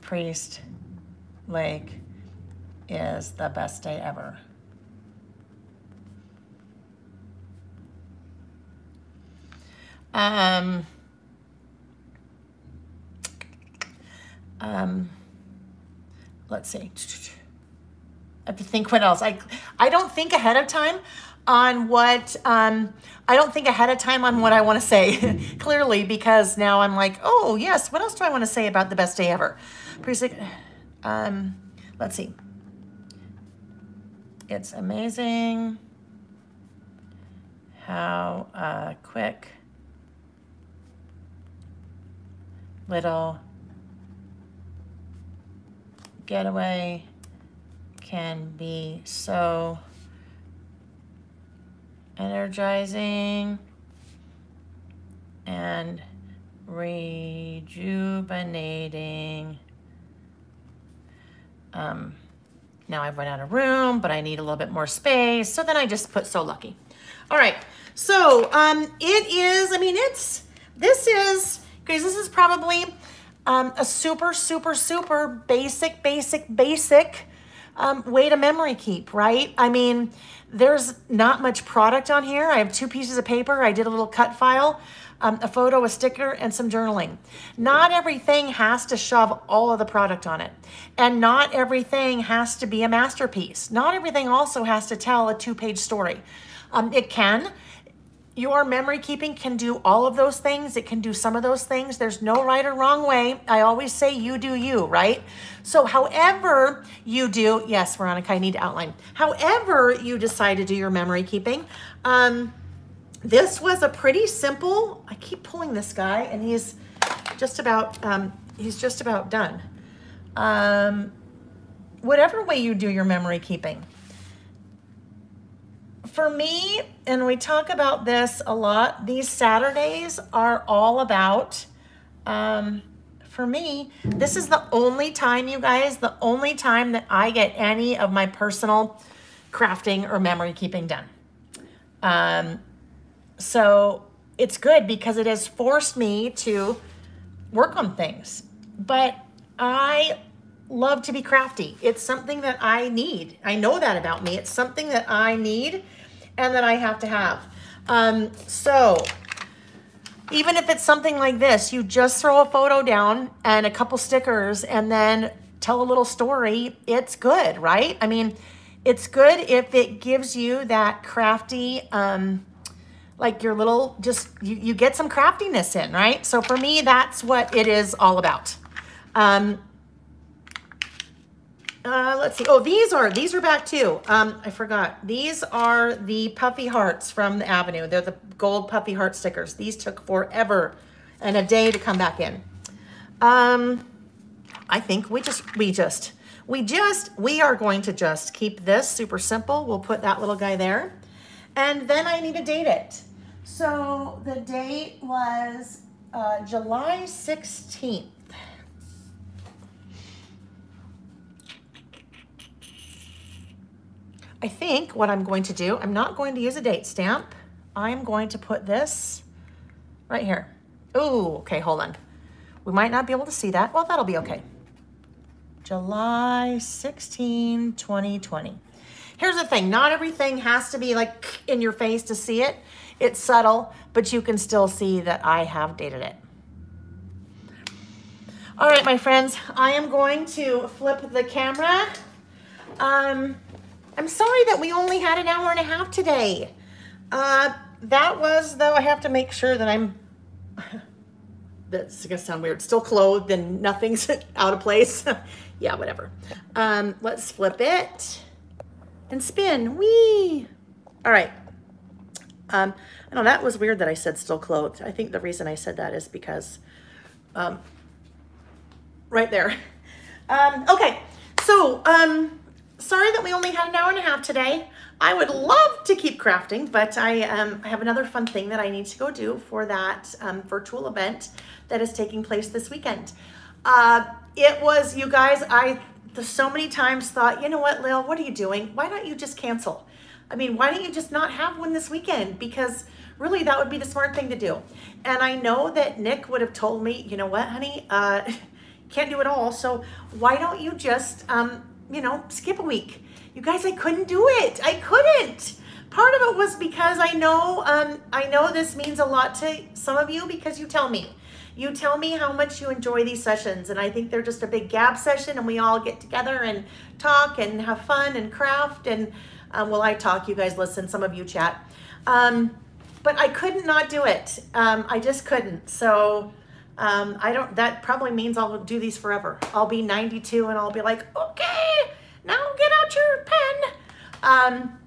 Priest Lake is the best day ever. Um, um, let's see have to think what else. I, I don't think ahead of time on what, um, I don't think ahead of time on what I want to say, clearly, because now I'm like, oh, yes, what else do I want to say about the best day ever? Um, let's see. It's amazing how uh, quick little getaway can be so energizing and rejuvenating. Um, now I've run out of room, but I need a little bit more space. So then I just put so lucky. All right. So um, it is, I mean, it's, this is, guys, this is probably um, a super, super, super basic, basic, basic um, way to memory keep, right? I mean, there's not much product on here. I have two pieces of paper. I did a little cut file. um, a photo, a sticker, and some journaling. Not everything has to shove all of the product on it. And not everything has to be a masterpiece. Not everything also has to tell a two-page story. Um, it can. Your memory keeping can do all of those things. It can do some of those things. There's no right or wrong way. I always say you do you, right? So however you do, yes, Veronica, I need to outline. However you decide to do your memory keeping, um, this was a pretty simple, I keep pulling this guy and he's just about, um, he's just about done. Um, whatever way you do your memory keeping, for me, and we talk about this a lot, these Saturdays are all about, um, for me, this is the only time, you guys, the only time that I get any of my personal crafting or memory keeping done. Um, so it's good because it has forced me to work on things. But I love to be crafty. It's something that I need. I know that about me. It's something that I need and that I have to have. Um, so even if it's something like this, you just throw a photo down and a couple stickers and then tell a little story, it's good, right? I mean, it's good if it gives you that crafty, um, like your little, just, you, you get some craftiness in, right? So for me, that's what it is all about. Um, uh, let's see. Oh, these are, these are back too. Um, I forgot. These are the puffy hearts from the Avenue. They're the gold puffy heart stickers. These took forever and a day to come back in. Um, I think we just, we just, we just, we are going to just keep this super simple. We'll put that little guy there. And then I need to date it. So the date was uh, July 16th. I think what I'm going to do, I'm not going to use a date stamp. I'm going to put this right here. Oh, okay, hold on. We might not be able to see that. Well, that'll be okay. July 16, 2020. Here's the thing, not everything has to be like in your face to see it. It's subtle, but you can still see that I have dated it. All right, my friends, I am going to flip the camera. Um, I'm sorry that we only had an hour and a half today. Uh, that was, though, I have to make sure that I'm, that's gonna sound weird, still clothed and nothing's out of place. yeah, whatever. Um, let's flip it and spin. Whee! All right. Um, I know that was weird that I said still clothed. I think the reason I said that is because, um, right there. Um, okay, so, um, sorry that we only had an hour and a half today. I would love to keep crafting, but I, um, have another fun thing that I need to go do for that um, virtual event that is taking place this weekend. Uh, it was, you guys, I so many times thought, you know what, Lil, what are you doing? Why don't you just cancel? I mean, why don't you just not have one this weekend? Because really that would be the smart thing to do. And I know that Nick would have told me, you know what, honey, uh, can't do it all. So why don't you just um, you know, skip a week. You guys, I couldn't do it. I couldn't. Part of it was because I know, um, I know this means a lot to some of you because you tell me. You tell me how much you enjoy these sessions, and I think they're just a big gab session, and we all get together and talk and have fun and craft. And um, well, I talk, you guys listen, some of you chat. Um, but I couldn't not do it. Um, I just couldn't. So um, I don't, that probably means I'll do these forever. I'll be 92 and I'll be like, okay, now get out your pen. Um,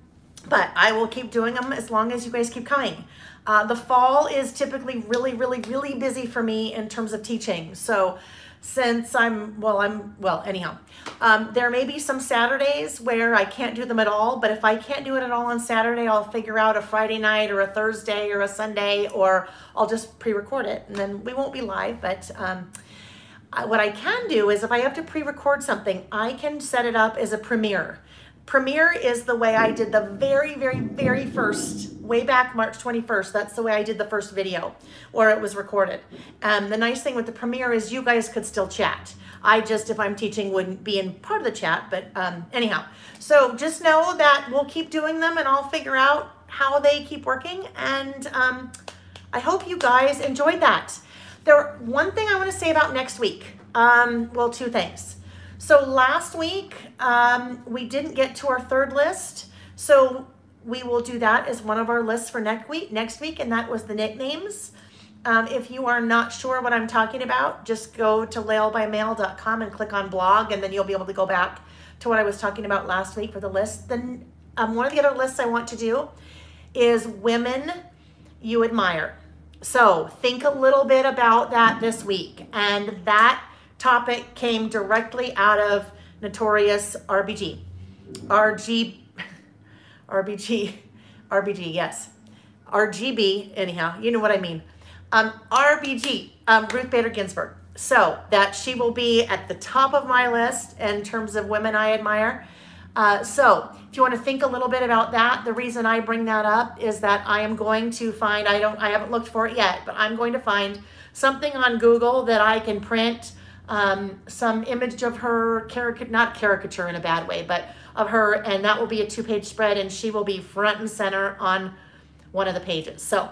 but I will keep doing them as long as you guys keep coming. Uh, the fall is typically really, really, really busy for me in terms of teaching. So since I'm, well, I'm, well, anyhow, um, there may be some Saturdays where I can't do them at all, but if I can't do it at all on Saturday, I'll figure out a Friday night or a Thursday or a Sunday, or I'll just pre-record it and then we won't be live, but um, I, what I can do is if I have to pre-record something, I can set it up as a premiere. Premiere is the way I did the very, very, very first, way back March 21st. That's the way I did the first video where it was recorded. And the nice thing with the Premiere is you guys could still chat. I just, if I'm teaching, wouldn't be in part of the chat, but um, anyhow. So just know that we'll keep doing them and I'll figure out how they keep working. And um, I hope you guys enjoyed that. There, one thing I want to say about next week. Um, well, two things. So last week um, we didn't get to our third list, so we will do that as one of our lists for next week. Next week, and that was the nicknames. Um, if you are not sure what I'm talking about, just go to laylebymail.com and click on blog, and then you'll be able to go back to what I was talking about last week for the list. Then um, one of the other lists I want to do is women you admire. So think a little bit about that this week. And that topic came directly out of Notorious RBG. RG, RBG, RBG, yes. RGB, anyhow, you know what I mean. Um, RBG, um, Ruth Bader Ginsburg. So that she will be at the top of my list in terms of women I admire. Uh, so if you want to think a little bit about that, the reason I bring that up is that I am going to find, I don't, I haven't looked for it yet, but I'm going to find something on Google that I can print um, some image of her caricature, not caricature in a bad way, but of her, and that will be a two-page spread, and she will be front and center on one of the pages. So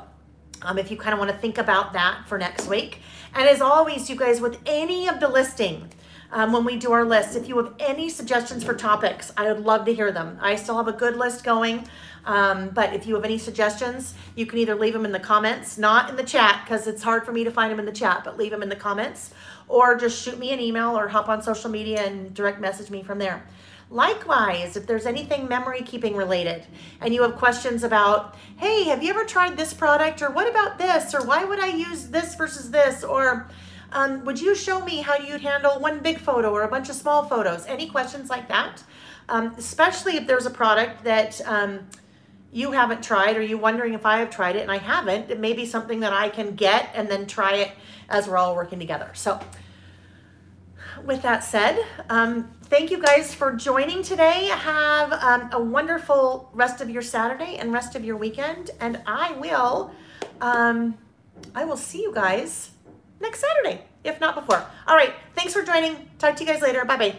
um, if you kind of want to think about that for next week. And as always, you guys, with any of the listing, um, when we do our list. If you have any suggestions for topics, I would love to hear them. I still have a good list going, um, but if you have any suggestions, you can either leave them in the comments, not in the chat, because it's hard for me to find them in the chat, but leave them in the comments, or just shoot me an email or hop on social media and direct message me from there. Likewise, if there's anything memory keeping related and you have questions about, hey, have you ever tried this product or what about this or why would I use this versus this or um, would you show me how you'd handle one big photo or a bunch of small photos? Any questions like that? Um, especially if there's a product that um, you haven't tried or you're wondering if I have tried it and I haven't, it may be something that I can get and then try it as we're all working together. So with that said, um, thank you guys for joining today. Have um, a wonderful rest of your Saturday and rest of your weekend. And I will, um, I will see you guys next Saturday, if not before. All right. Thanks for joining. Talk to you guys later. Bye-bye.